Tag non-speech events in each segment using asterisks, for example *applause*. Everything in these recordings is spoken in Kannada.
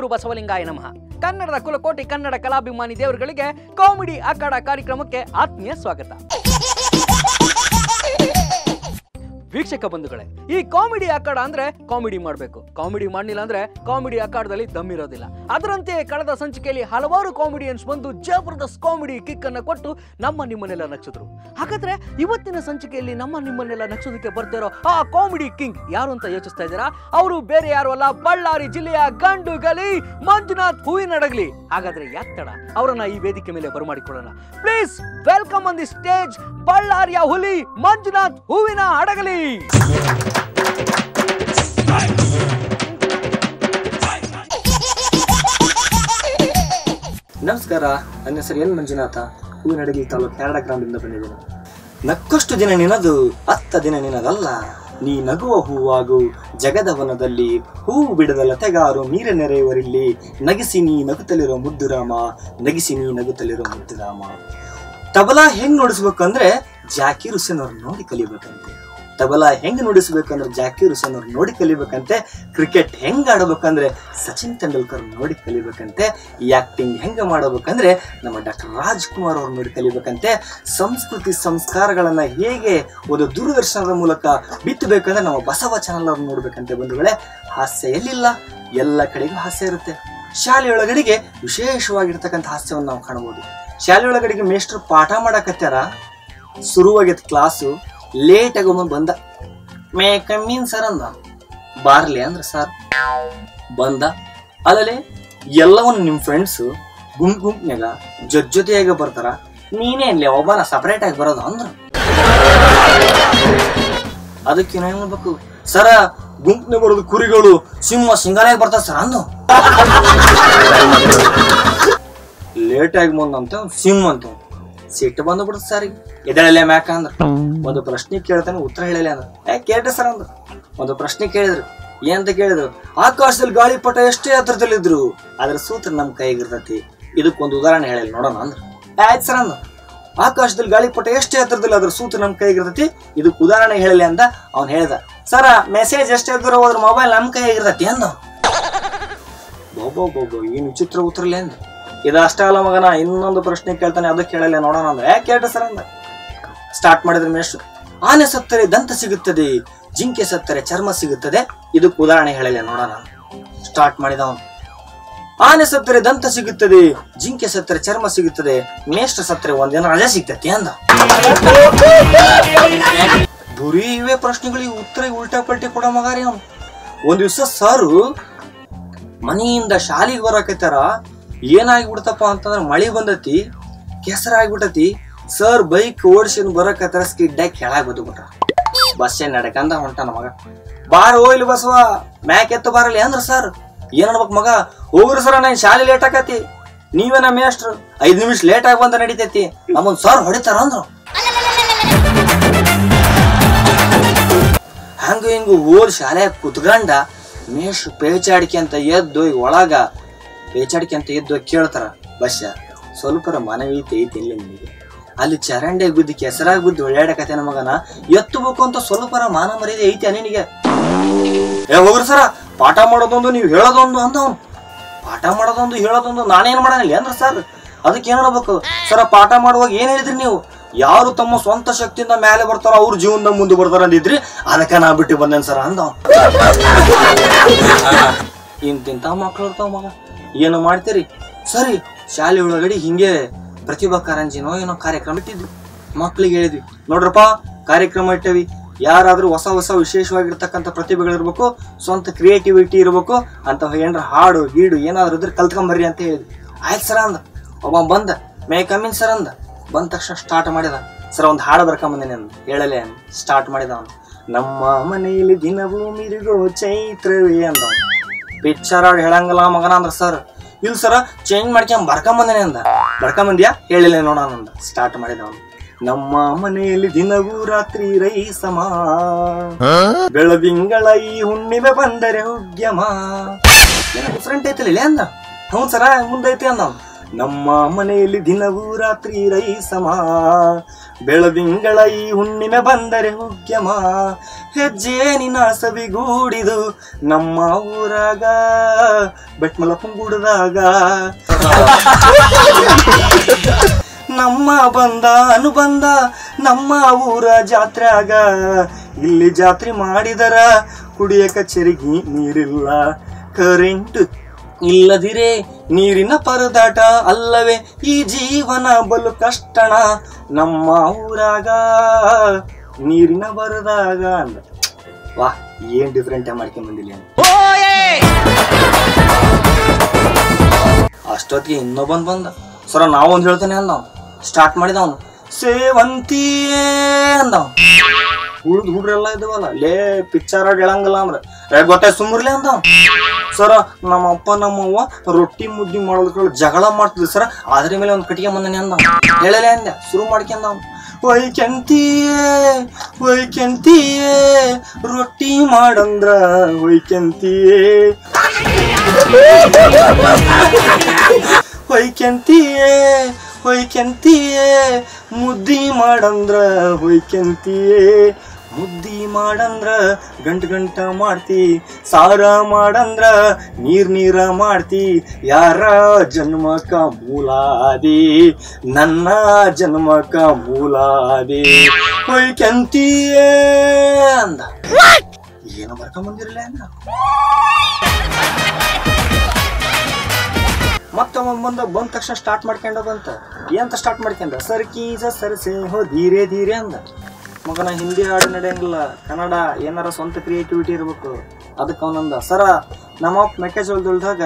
ಗುರು ಬಸವಲಿಂಗಾಯ ನಮಃ. ಕನ್ನಡದ ಕುಲಕೋಟಿ ಕನ್ನಡ ಕಲಾಭಿಮಾನಿ ದೇವರುಗಳಿಗೆ ಕಾಮಿಡಿ ಅಖಾಡ ಕಾರ್ಯಕ್ರಮಕ್ಕೆ ಆತ್ಮೀಯ ಸ್ವಾಗತ. ವೀಕ್ಷಕ ಬಂಧುಗಳೇ, ಈ ಕಾಮಿಡಿ ಅಖಾಡ ಅಂದ್ರೆ ಕಾಮಿಡಿ ಮಾಡಬೇಕು. ಕಾಮಿಡಿ ಮಾಡಲಿಲ್ಲ ಅಂದ್ರೆ ಕಾಮಿಡಿ ಅಖಾಡದಲ್ಲಿ ದಮ್ ಇರೋದಿಲ್ಲ. ಅದರಂತೆ ಕಳೆದ ಸಂಚಿಕೆಯಲ್ಲಿ ಹಲವಾರು ಕಾಮಿಡಿಯನ್ಸ್ ಬಂದು ಜಬರ್ದಸ್ತ್ ಕಾಮಿಡಿ ಕಿಕ್ ಅನ್ನ ಕೊಟ್ಟು ನಮ್ಮ ನಿಮ್ಮನ್ನೆಲ್ಲ ನಕ್ಷಿದ್ರು ಹಾಗಾದ್ರೆ ಇವತ್ತಿನ ಸಂಚಿಕೆಯಲ್ಲಿ ನಮ್ಮ ನಿಮ್ಮನ್ನೆಲ್ಲ ನಕ್ಷೋದಕ್ಕೆ ಬರ್ತಿರೋ ಆ ಕಾಮಿಡಿ ಕಿಂಗ್ ಯಾರು ಅಂತ ಯೋಚಿಸ್ತಾ ಇದ್ದೀರಾ? ಅವರು ಬೇರೆ ಯಾರು ಅಲ್ಲ, ಬಳ್ಳಾರಿ ಜಿಲ್ಲೆಯ ಗಂಡು ಗಲಿ ಮಂಜುನಾಥ್ ಹೂವಿನಡಗಲಿ ಹಾಗಾದ್ರೆ ಯಾಕೆ ಅವರನ್ನ ಈ ವೇದಿಕೆ ಮೇಲೆ ಬರಮಾಡಿಕೊಳ್ಳೋಣ. Please welcome on the stage ಬಳ್ಳಾರಿಯ ಹುಲಿ ಮಂಜುನಾಥ್ ಹೂವಿನ ಹಡಗಲಿ ನಮಸ್ಕಾರ, ನನ್ನ ಹೆಸರು ಎನ್ ಮಂಜುನಾಥ. ಹೂವಿನಡಗಿ ತಾಲೂಕು ಎರಡ ಗ್ರಾಮದಿಂದ ಬಂದಿದ್ದೇನೆ. ನಕ್ಕಷ್ಟು ದಿನ ನಿನದು, ಅತ್ತ ದಿನ ನಿನದಲ್ಲ. ನೀ ನಗುವ ಹೂವಾಗು ಜಗದವನದಲ್ಲಿ ಹೂವು ಬಿಡದ ಲತೆಗಾರು ನೀರ ನೆರೆಯುವರಿಲ್ಲಿ ನಗಿಸಿ ನೀ ನಗುತ್ತಲಿರೋ ಮುದ್ದುರಾಮ, ನಗಿಸಿ ನೀ ನಗುತ್ತಲಿರೋ ಮುದ್ದುರಾಮ. ತಬಲಾ ಹೆಂಗ್ ನುಡಿಸ್ಬೇಕಂದ್ರೆ ಜಾಕೀರ್ ಹುಸೇನ್ ನೋಡಿ ಕಲಿಬೇಕಂತೆ. ತಬಲಾ ಹೆಂಗ್ ನುಡಿಸ್ಬೇಕಂದ್ರೆ ಜಾಕಿ ಹುಸೇನ್ ಅವ್ರು ನೋಡಿ ಕಲಿಬೇಕಂತೆ, ಕ್ರಿಕೆಟ್ ಹೆಂಗ್ ಆಡಬೇಕಂದ್ರೆ ಸಚಿನ್ ತೆಂಡೂಲ್ಕರ್ ನೋಡಿ ಕಲಿಬೇಕಂತೆ, ಈ ಆಕ್ಟಿಂಗ್ ಹೆಂಗ ಮಾಡಬೇಕಂದ್ರೆ ನಮ್ಮ ಡಾಕ್ಟರ್ ರಾಜ್ಕುಮಾರ್ ಅವ್ರು ನೋಡಿ ಕಲಿಬೇಕಂತೆ, ಸಂಸ್ಕೃತಿ ಸಂಸ್ಕಾರಗಳನ್ನ ಹೇಗೆ ಒಂದು ದೂರದರ್ಶನದ ಮೂಲಕ ಬಿತ್ತಬೇಕಂದ್ರೆ ನಮ್ಮ ಬಸವ ಚಾನಲ್ ಅವ್ರು ನೋಡ್ಬೇಕಂತೆ ಬಂಧುಗಳೇ. ಹಾಸ್ಯ ಎಲ್ಲಿಲ್ಲ? ಎಲ್ಲ ಕಡೆಗೂ ಹಾಸ್ಯ ಇರುತ್ತೆ. ಶಾಲೆಯೊಳಗಡೆಗೆ ವಿಶೇಷವಾಗಿರ್ತಕ್ಕಂಥ ಹಾಸ್ಯವನ್ನು ನಾವು ಕಾಣಬಹುದು. ಶಾಲೆಯೊಳಗಡೆಗೆ ಮೇಷ್ಟ್ರು ಪಾಠ ಮಾಡಕತ್ತಾರ ಶುರುವಾಗೈತೆ ಕ್ಲಾಸು ಲೇಟ್ ಒಮ್ಮೆ ಬಂದ. ಮೇ ಕಮ್ಮೀನ್ ಸರ್ ಅಂದ. ಬಾರ್ಲಿ ಅಂದ್ರೆ ಸರ್ ಬಂದ. ಅಲ್ಲಲ್ಲಿ ಎಲ್ಲವನ್ನು ನಿಮ್ಮ ಫ್ರೆಂಡ್ಸ್ ಗುಂಪ್ ಗುಂಪಿನಾಗ ಜೊತೆ ಜೊತೆಯಾಗ ಬರ್ತಾರ. ನೀನೇ ಇಲ್ಲಿ ಒಬ್ಬನ ಸಪರೇಟ್ ಆಗಿ ಬರೋದು ಅಂದ್ರ. ಅದಕ್ಕೆ ಏನು ಹೇಳ್ಬೇಕು. ಸರ ಗುಂಪಿನ ಬರೋದು ಕುರಿಗಳು ಸಿಂಹ ಸಿಂಗಾಲಾಗಿ ಬರ್ತಾರ ಸರ್ ಅಂದು. ಲೇಟ್ ಆಗಿ ಬಂದಂತ ಸಿಂಹ ಅಂತ. ಸಿಟ್ಟು ಬಂದು ಬಿಡುತ್ತೆ ಸರ್ ಎದಳಲೆ ಮ್ಯಾಕ ಅಂದ್ರ. ಒಂದು ಪ್ರಶ್ನೆ ಕೇಳ್ತಾನೆ ಉತ್ತರ ಹೇಳಲೆ ಅಂದ್ರ. ಏ ಕೇಳ್ರಿ ಸರ್ ಅಂದ್ರ. ಒಂದು ಪ್ರಶ್ನೆ ಕೇಳಿದ್ರು. ಏನಂತ ಕೇಳಿದ್ರು? ಆಕಾಶದಲ್ಲಿ ಗಾಳಿಪಟ ಎಷ್ಟೇ ಹತ್ರದಲ್ಲಿದ್ರು ಅದ್ರ ಸೂತ್ರ ನಮ್ ಕೈಗಿರ್ತತಿ ಇದಕ್ಕೊಂದು ಉದಾಹರಣೆ ಹೇಳಲಿ ನೋಡೋಣ ಅಂದ್ರ. ಆಯ್ತು ಸರ್ ಅಂದ್ರ. ಆಕಾಶದಲ್ಲಿ ಗಾಳಿಪಟ ಎಷ್ಟು ಹತ್ರದಲ್ಲಿ ಅದ್ರ ಸೂತ್ರ ನಮ್ ಕೈಗಿರ್ತತಿ ಇದಕ್ಕೆ ಉದಾಹರಣೆ ಹೇಳಲಿ ಅಂತ ಅವ್ನ್ ಹೇಳ್ದ. ಸರ ಮೆಸೇಜ್ ಎಷ್ಟು ಇದ್ರು ಹೋದ್ರ ಮೊಬೈಲ್ ನಮ್ ಕೈಯಾಗಿರ್ತತಿ ಅಂದ ಬೋಬೋ ಬೋಬೋ ಏನ್ ವಿಚಿತ್ರ ಉತ್ತರಲೇ ಅಂದ ಇದು ಅಷ್ಟೇ ಅಲ್ಲ ಮಗನ, ಇನ್ನೊಂದು ಪ್ರಶ್ನೆ ಕೇಳ್ತಾನೆ, ಅದು ಕೇಳಲ್ಲ, ನೋಡೋಣ ಅಂದ್ರೆ. ಯಾಕೆ ಸರ್ ಅಂದ? ಸ್ಟಾರ್ಟ್ ಮಾಡಿದ್ರೆ ಮೇಷ್ಟ್ರು ಆನೆ ಸತ್ತರೆ ದಂತ ಸಿಗುತ್ತದೆ, ಜಿಂಕೆ ಸತ್ತರೆ ಚರ್ಮ ಸಿಗುತ್ತದೆ. ಇದಕ್ಕೆ ಉದಾಹರಣೆ ಹೇಳಲ್ಲ, ನೋಡೋಣ. ಸ್ಟಾರ್ಟ್ ಮಾಡಿದ ಅವನು. ಆನೆ ಸತ್ತರೆ ದಂತ ಸಿಗುತ್ತದೆ, ಜಿಂಕೆ ಸತ್ತರೆ ಚರ್ಮ ಸಿಗುತ್ತದೆ. ಮೇಷ್ಟ್ರ ಸತ್ತರೆ ಒಂದಿನ ರಜೆ ಸಿಗ್ತತಿ ಅಂದ. ಬರೀ ಇವೇ ಪ್ರಶ್ನೆಗಳಿಗೆ ಉತ್ತರ ಉಲ್ಟಾ ಪಲ್ಟಿ ಕೊಡೋ ಮಗಾರಿ ಅವನು. ಒಂದ್ ದಿವ್ಸ ಸಾರು ಮನೆಯಿಂದ ಶಾಲಿಗೆ ಬರಕತ್ತಾರ ಏನಾಗ್ಬಿಡ್ತಪ್ಪ ಅಂತಂದ್ರೆ ಮಳೆ ಬಂದತಿ, ಕೆಸರ ಆಗ್ಬಿಟ್ಟತಿ. ಸರ್, ಬೈಕ್ ಓಡಿಸಿ ಬರಕತ್ತಾರ ಸ್ಕಿಡ್ ಕೆಳಗೆ ಕೆಳಗ್ ಬಿದ್ದು ಬಿಟ್ರ ಬಸ್ ಏನ್ ನಡ್ಕಂದ ಹೊಂಟ ಮಗ. ಬಾರ ಹೋಗ್ಲಿ ಬಸವ, ಮ್ಯಾಕ್ ಎತ್ತು ಬಾರಲಿ ಅಂದ್ರ ಸರ್ ಏನ್ ಅನ್ಬೇಕು ಮಗ? ಹೋಗ್ರಿ ಸರ ನಾನು ಶಾಲೆ ಲೇಟ್ ಆಕತಿ. ನೀವೇ ನಮ್ಮ ಮೇಷ್ಟ್ರು. ಐದ್ ನಿಮಿಷ ಲೇಟ್ ಆಗಿ ಬಂದ ನಡಿತೈತಿ. ನಮ್ಮನ್ ಸರ್ ಹೊಡಿತಾರ ಅಂದ್ರು. ಹಂಗ ಹಿಂಗ ಓದ್ ಶಾಲೆ ಕುತ್ಕಂಡ ಮೇಷ್ ಪೇಚಾಡಿಕೆ ಅಂತ ಎದ್ದು ಒಳಗ ಪೇಚಾಡಿಕೆ ಅಂತ ಎದ್ದು ಕೇಳ್ತಾರ ಬಸ್ಸ ಸ್ವಲ್ಪರ ಮಾನವೀಯತೆ ಐತಿ ಇಲ್ಲಿ ನಿಮಗೆ. ಅಲ್ಲಿ ಚರಂಡೆ ಬುದ್ಧಿ ಕೆಸರಾಗಿ ಒಳ್ಳೆಡಕತ್ತೇನ ಮಗನ. ಎತ್ತಬೇಕು ಅಂತ ಸ್ವಲ್ಪರ ಮಾನ ಮರ್ಯಾದೆ ಐತಿ ನಿನಗೆ. ಏ ಹೋಗ್ರಿ ಸರ ಪಾಠ ಮಾಡೋದೊಂದು ನೀವು ಹೇಳೋದೊಂದು ಅಂದವನು. ಪಾಠ ಮಾಡೋದೊಂದು ಹೇಳೋದೊಂದು ನಾನೇನು ಮಾಡಂಗಿಲ್ಲ ಏನ್ರ ಸರ್? ಅದಕ್ಕೆ ಏನ್ ಹೇಳ್ಬೇಕು? ಸರ ಪಾಠ ಮಾಡುವಾಗ ಏನು ಹೇಳಿದ್ರಿ ನೀವು? ಯಾರು ತಮ್ಮ ಸ್ವಂತ ಶಕ್ತಿಯಿಂದ ಮೇಲೆ ಬರ್ತಾರೋ ಅವ್ರ ಜೀವನದ ಮುಂದೆ ಬರ್ತಾರ ಅಂದಿದ್ರಿ ಅದಕ್ಕೆ ನಾ ಬಿಟ್ಟು ಬಂದೇನ್ ಸರ್? ಅಂದ *laughs* ಇಂತಿಂತ ಮಕ್ಳು ಇರ್ತಾವ ಮಗ. ಏನು ಮಾಡ್ತೀರಿ? ಸರಿ, ಶಾಲೆ ಒಳಗಡೆ ಹಿಂಗೆ ಪ್ರತಿಭಾ ಕಾರಂಜಿನೋ ಏನೋ ಕಾರ್ಯಕ್ರಮ ಇಟ್ಟಿದ್ವಿ. ಮಕ್ಳಿಗೆ ಹೇಳಿದ್ವಿ, ನೋಡ್ರಪ್ಪ, ಕಾರ್ಯಕ್ರಮ ಇಟ್ಟವಿ. ಯಾರಾದರೂ ಹೊಸ ಹೊಸ ವಿಶೇಷವಾಗಿರ್ತಕ್ಕಂಥ ಪ್ರತಿಭೆಗಳಿರ್ಬೇಕು ಸ್ವಂತ ಕ್ರಿಯೇಟಿವಿಟಿ ಇರಬೇಕು ಅಂತ ಏನಾರ ಹಾಡು, ಗೀಡು ಏನಾದ್ರು ಇದ್ರೆ ಕಲ್ತ್ಕೊಂಬರ್ರಿ ಅಂತ ಹೇಳಿದ್ವಿ. ಆಯ್ತು ಸರ ಅಂದ. ಒಬ್ಬ ಬಂದ, ಮೇ ಕಮ್ಮಿನ್ ಸರ್ ಅಂದ. ಬಂದ ತಕ್ಷಣ ಸ್ಟಾರ್ಟ್ ಮಾಡಿದ. ಸರ್, ಒಂದು ಹಾಡು ಬರ್ಕೊಂಬಂದೇನೆ ಅಂದ ಹೇಳಲೆ ಸ್ಟಾರ್ಟ್ ಮಾಡಿದ ಅವನು. ನಮ್ಮ ಮನೆಯಲ್ಲಿ ದಿನವೂ ಮಿರುಗೋ ಚೈತ್ರವೇ ಅಂದ ಪಿಕ್ಚರ್ ಆಡ್ ಹೇಳಂಗಲ್ಲ ಮಗನ ಅಂದ್ರ ಸರ್ ಇಲ್ಲ ಸರ ಚೇಂಜ್ ಮಾಡ್ಕೊಂಡ್ ಬರ್ಕೊಂಬಂದೇನೆ ಅಂದ. ಬರ್ಕೊಂಬಂದ್ಯಾ? ಹೇಳಿಲ್ಲ ನೋಡೋಣ ಅಂದ. ಸ್ಟಾರ್ಟ್ ಮಾಡಿದ ಅವನು. ನಮ್ಮ ಮನೆಯಲ್ಲಿ ದಿನವೂ ರಾತ್ರಿ ರೈ ಸಮ ಬೆಳದಿಂಗಳ ಈ ಹುಣ್ಣಿಮೆ ಬಂದರೆ ಉದ್ಯಮ ಡಿಫ್ರೆಂಟ್ ಐತಿಲ್ಲ ಇಲ್ಲೇ ಅಂದ. ಹ್ಞೂ ಸರ ಮುಂದೈತಿ ಅಂದ. ನಮ್ಮ ಮನೆಯಲ್ಲಿ ದಿನವೂ ರಾತ್ರಿ ರೈ ಸಮ ಬೆಳದಿಂಗಳ ಈ ಹುಣ್ಣಿಮೆ ಬಂದರೆ ಉದ್ಯಮ ಹೆಜ್ಜೆ ನಿನ್ನ ಸವಿಗೂಡಿದು ನಮ್ಮ ಊರಾಗ. ಬೆಟ್ಮಲ ಪುಂಗುಡ್ದಾಗ ನಮ್ಮ ಬಂದ ಅನುಬಂಧ ನಮ್ಮ ಊರ ಜಾತ್ರ್ಯಾಗ. ಇಲ್ಲಿ ಜಾತ್ರೆ ಮಾಡಿದರ ಕುಡಿಯಕ ಕಚೇರಿಗೆ ನೀರಿಲ್ಲ. ಕರೆಂಟ್ ಇಲ್ಲದಿರೆ ನೀರಿನ ಪರದಾಟ ಅಲ್ಲವೇ ಈ ಜೀವನ ಬಲು ಕಷ್ಟಣ ನಮ್ಮ ಊರಾಗ. ನೀರಿನ ಬರದಾಗ ಅಂದ. ವಾ ಏನ್ ಡಿಫ್ರೆಂಟ್ ಮಾಡ್ಕೊಂಡ್ ಬಂದಿಲ್ಲ ಅಷ್ಟೊತ್ತಿಗೆ ಇನ್ನೊಬ್ಬನ್ ಬಂದ. ಸರ ನಾವೊಂದು ಹೇಳ್ತಾನೆ ಅಂದ ಸ್ಟಾರ್ಟ್ ಮಾಡಿದ ಅವನು. ಸೇವಂತಿಯೇ ಅಂದ ಉಳ್ದ ಹುಡ್ರೆಲ್ಲ ಇದ್ದವಲ್ಲ ಲೇ ಪಿಕ್ಚರ್ ಹೇಳಂಗಿಲ್ಲ ಅಂದ್ರೆ. ಗೊತ್ತಾಯ್ತು ಸುಮ್ಮರ್ಲೆ ಅಂದ ಸರ, ನಮ್ಮ ಅಪ್ಪ ನಮ್ಮವ್ವ ರೊಟ್ಟಿ, ಮುದ್ದಿ ಮಾಡೋದಕ್ಕೆ ಜಗಳ ಮಾಡ್ತಿದ್ರು ಸರ ಅದ್ರ ಮೇಲೆ ಒಂದು ಕಟ್ಟಿಗೆ ಬಂದನೆ ಅಂದ ಹೇಳಲೆ ಅಂದೆ, ಶುರು ಮಾಡ್ಕೊಂಡ ಒಯ್ ಕೆಂತಿಯೇ ಒಯ್ ಕೆಂತಿಯೇ, ರೊಟ್ಟಿ ಮಾಡಂದ್ರ ಒಯ್ಕೆಂತಿಯೇ ಹೊಯ್ಕೆಂತಿಯೇ ಹೊಯ್ಕೆಂತಿಯೇ ಮುದ್ದಿ ಮಾಡಂದ್ರ ಹೊಯ್ಕೆಂತಿಯೇ ಮುದ್ದಿ ಮಾಡಂದ್ರ ಗಂಟ ಗಂಟ ಮಾಡ್ತಿ ಸಾರ ಮಾಡಂದ್ರ ನೀರ್ ನೀರ ಮಾಡ್ತಿ. ಯಾರ ಜನ್ಮಕ ಮೂಲಾದಿ ನನ್ನ ಜನ್ಮಕ ಮೂಲಾದಿ. ಹೊಯ್ಕೆಂತಿಯೇ ಅಂದ. ಏನು ಬರ್ಕೊಂಬಂದಿರಲಿಲ್ಲ ಅಂದ್ರ? ಮತ್ತೆ ಮುಂದೆ ಬಂದ ಬಂದ ತಕ್ಷಣ ಸ್ಟಾರ್ಟ್ ಮಾಡ್ಕೊಂಡದಂತ. ಏನಂತ ಸ್ಟಾರ್ಟ್ ಮಾಡ್ಕೊಂಡ ಸರ್ ಕೀಜ ಸರ್ ಹೋ ಧೀರೆ ಧೀರೆ ಅಂದ. ಮಗನ ಹಿಂದಿ ಹಾಡು ನಡೆಯಂಗಿಲ್ಲ. ಕನ್ನಡ ಏನಾರ ಸ್ವಂತ ಕ್ರಿಯೇಟಿವಿಟಿ ಇರಬೇಕು. ಅದಕ್ಕೆ ಅವನಂದ ಸರ ನಮ್ಮ ಮೆಕ್ಕೆಜೋಳದೊಳ್ದಾಗ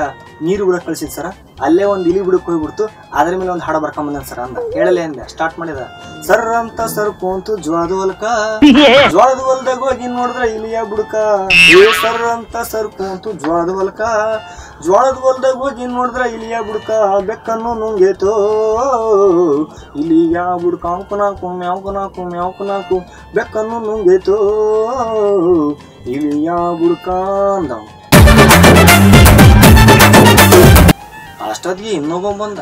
ನೀರು ಬಿಡಕ್ ಕಳ್ಸಿದ್ ಸರ. ಅಲ್ಲೇ ಒಂದು ಇಲಿ ಬಿಡಕ್ ಹೋಗ್ಬಿಡ್ತು ಅದ್ರ ಮೇಲೆ ಒಂದು ಹಾಡು ಬರ್ಕೊಂಬಂದ ಸರ್ ಅಂದ. ಹೇಳಲೆ ಅಂದೆ ಸ್ಟಾರ್ಟ್ ಮಾಡಿದ. ಸರ್ ಅಂತ ಸರ್ ಕುಂತು ಜ್ವಾದ ಹೊಲಕ *laughs* ಜ್ವಾಳದ ಹೊಲದಾಗ ಹೋಗಿ ನೋಡಿದ್ರ ಇಲಿಯ ಬುಡಕ ಸರ್ ಅಂತ ಸರ್ ಕುಂತು ಜ್ವಾಳದ ಹೊಲ್ಕ ಜ್ವಾಳದ ಹೊಲ್ದಾಗ ಹೋಗಿ ನೋಡಿದ್ರ ಇಲಿಯ ಬುಡ್ಕ ಬೆಕ್ಕನ್ನು ನುಂಗೇತೋ. ಇಲಿಯ ಮ್ಯಾವ್ಕು ಅಂಕುನಾಕು ಮ್ಯಾವ್ಕು ನಾಕು ಬೆಕ್ಕನ್ನು ನುಂಗೇತೋ. ಇಲಿಯ ಬುಡ್ಕ ಅಂದ ಅಷ್ಟೊತ್ತಿಗೆ ಇನ್ನೊಬ್ಬ ಬಂದ.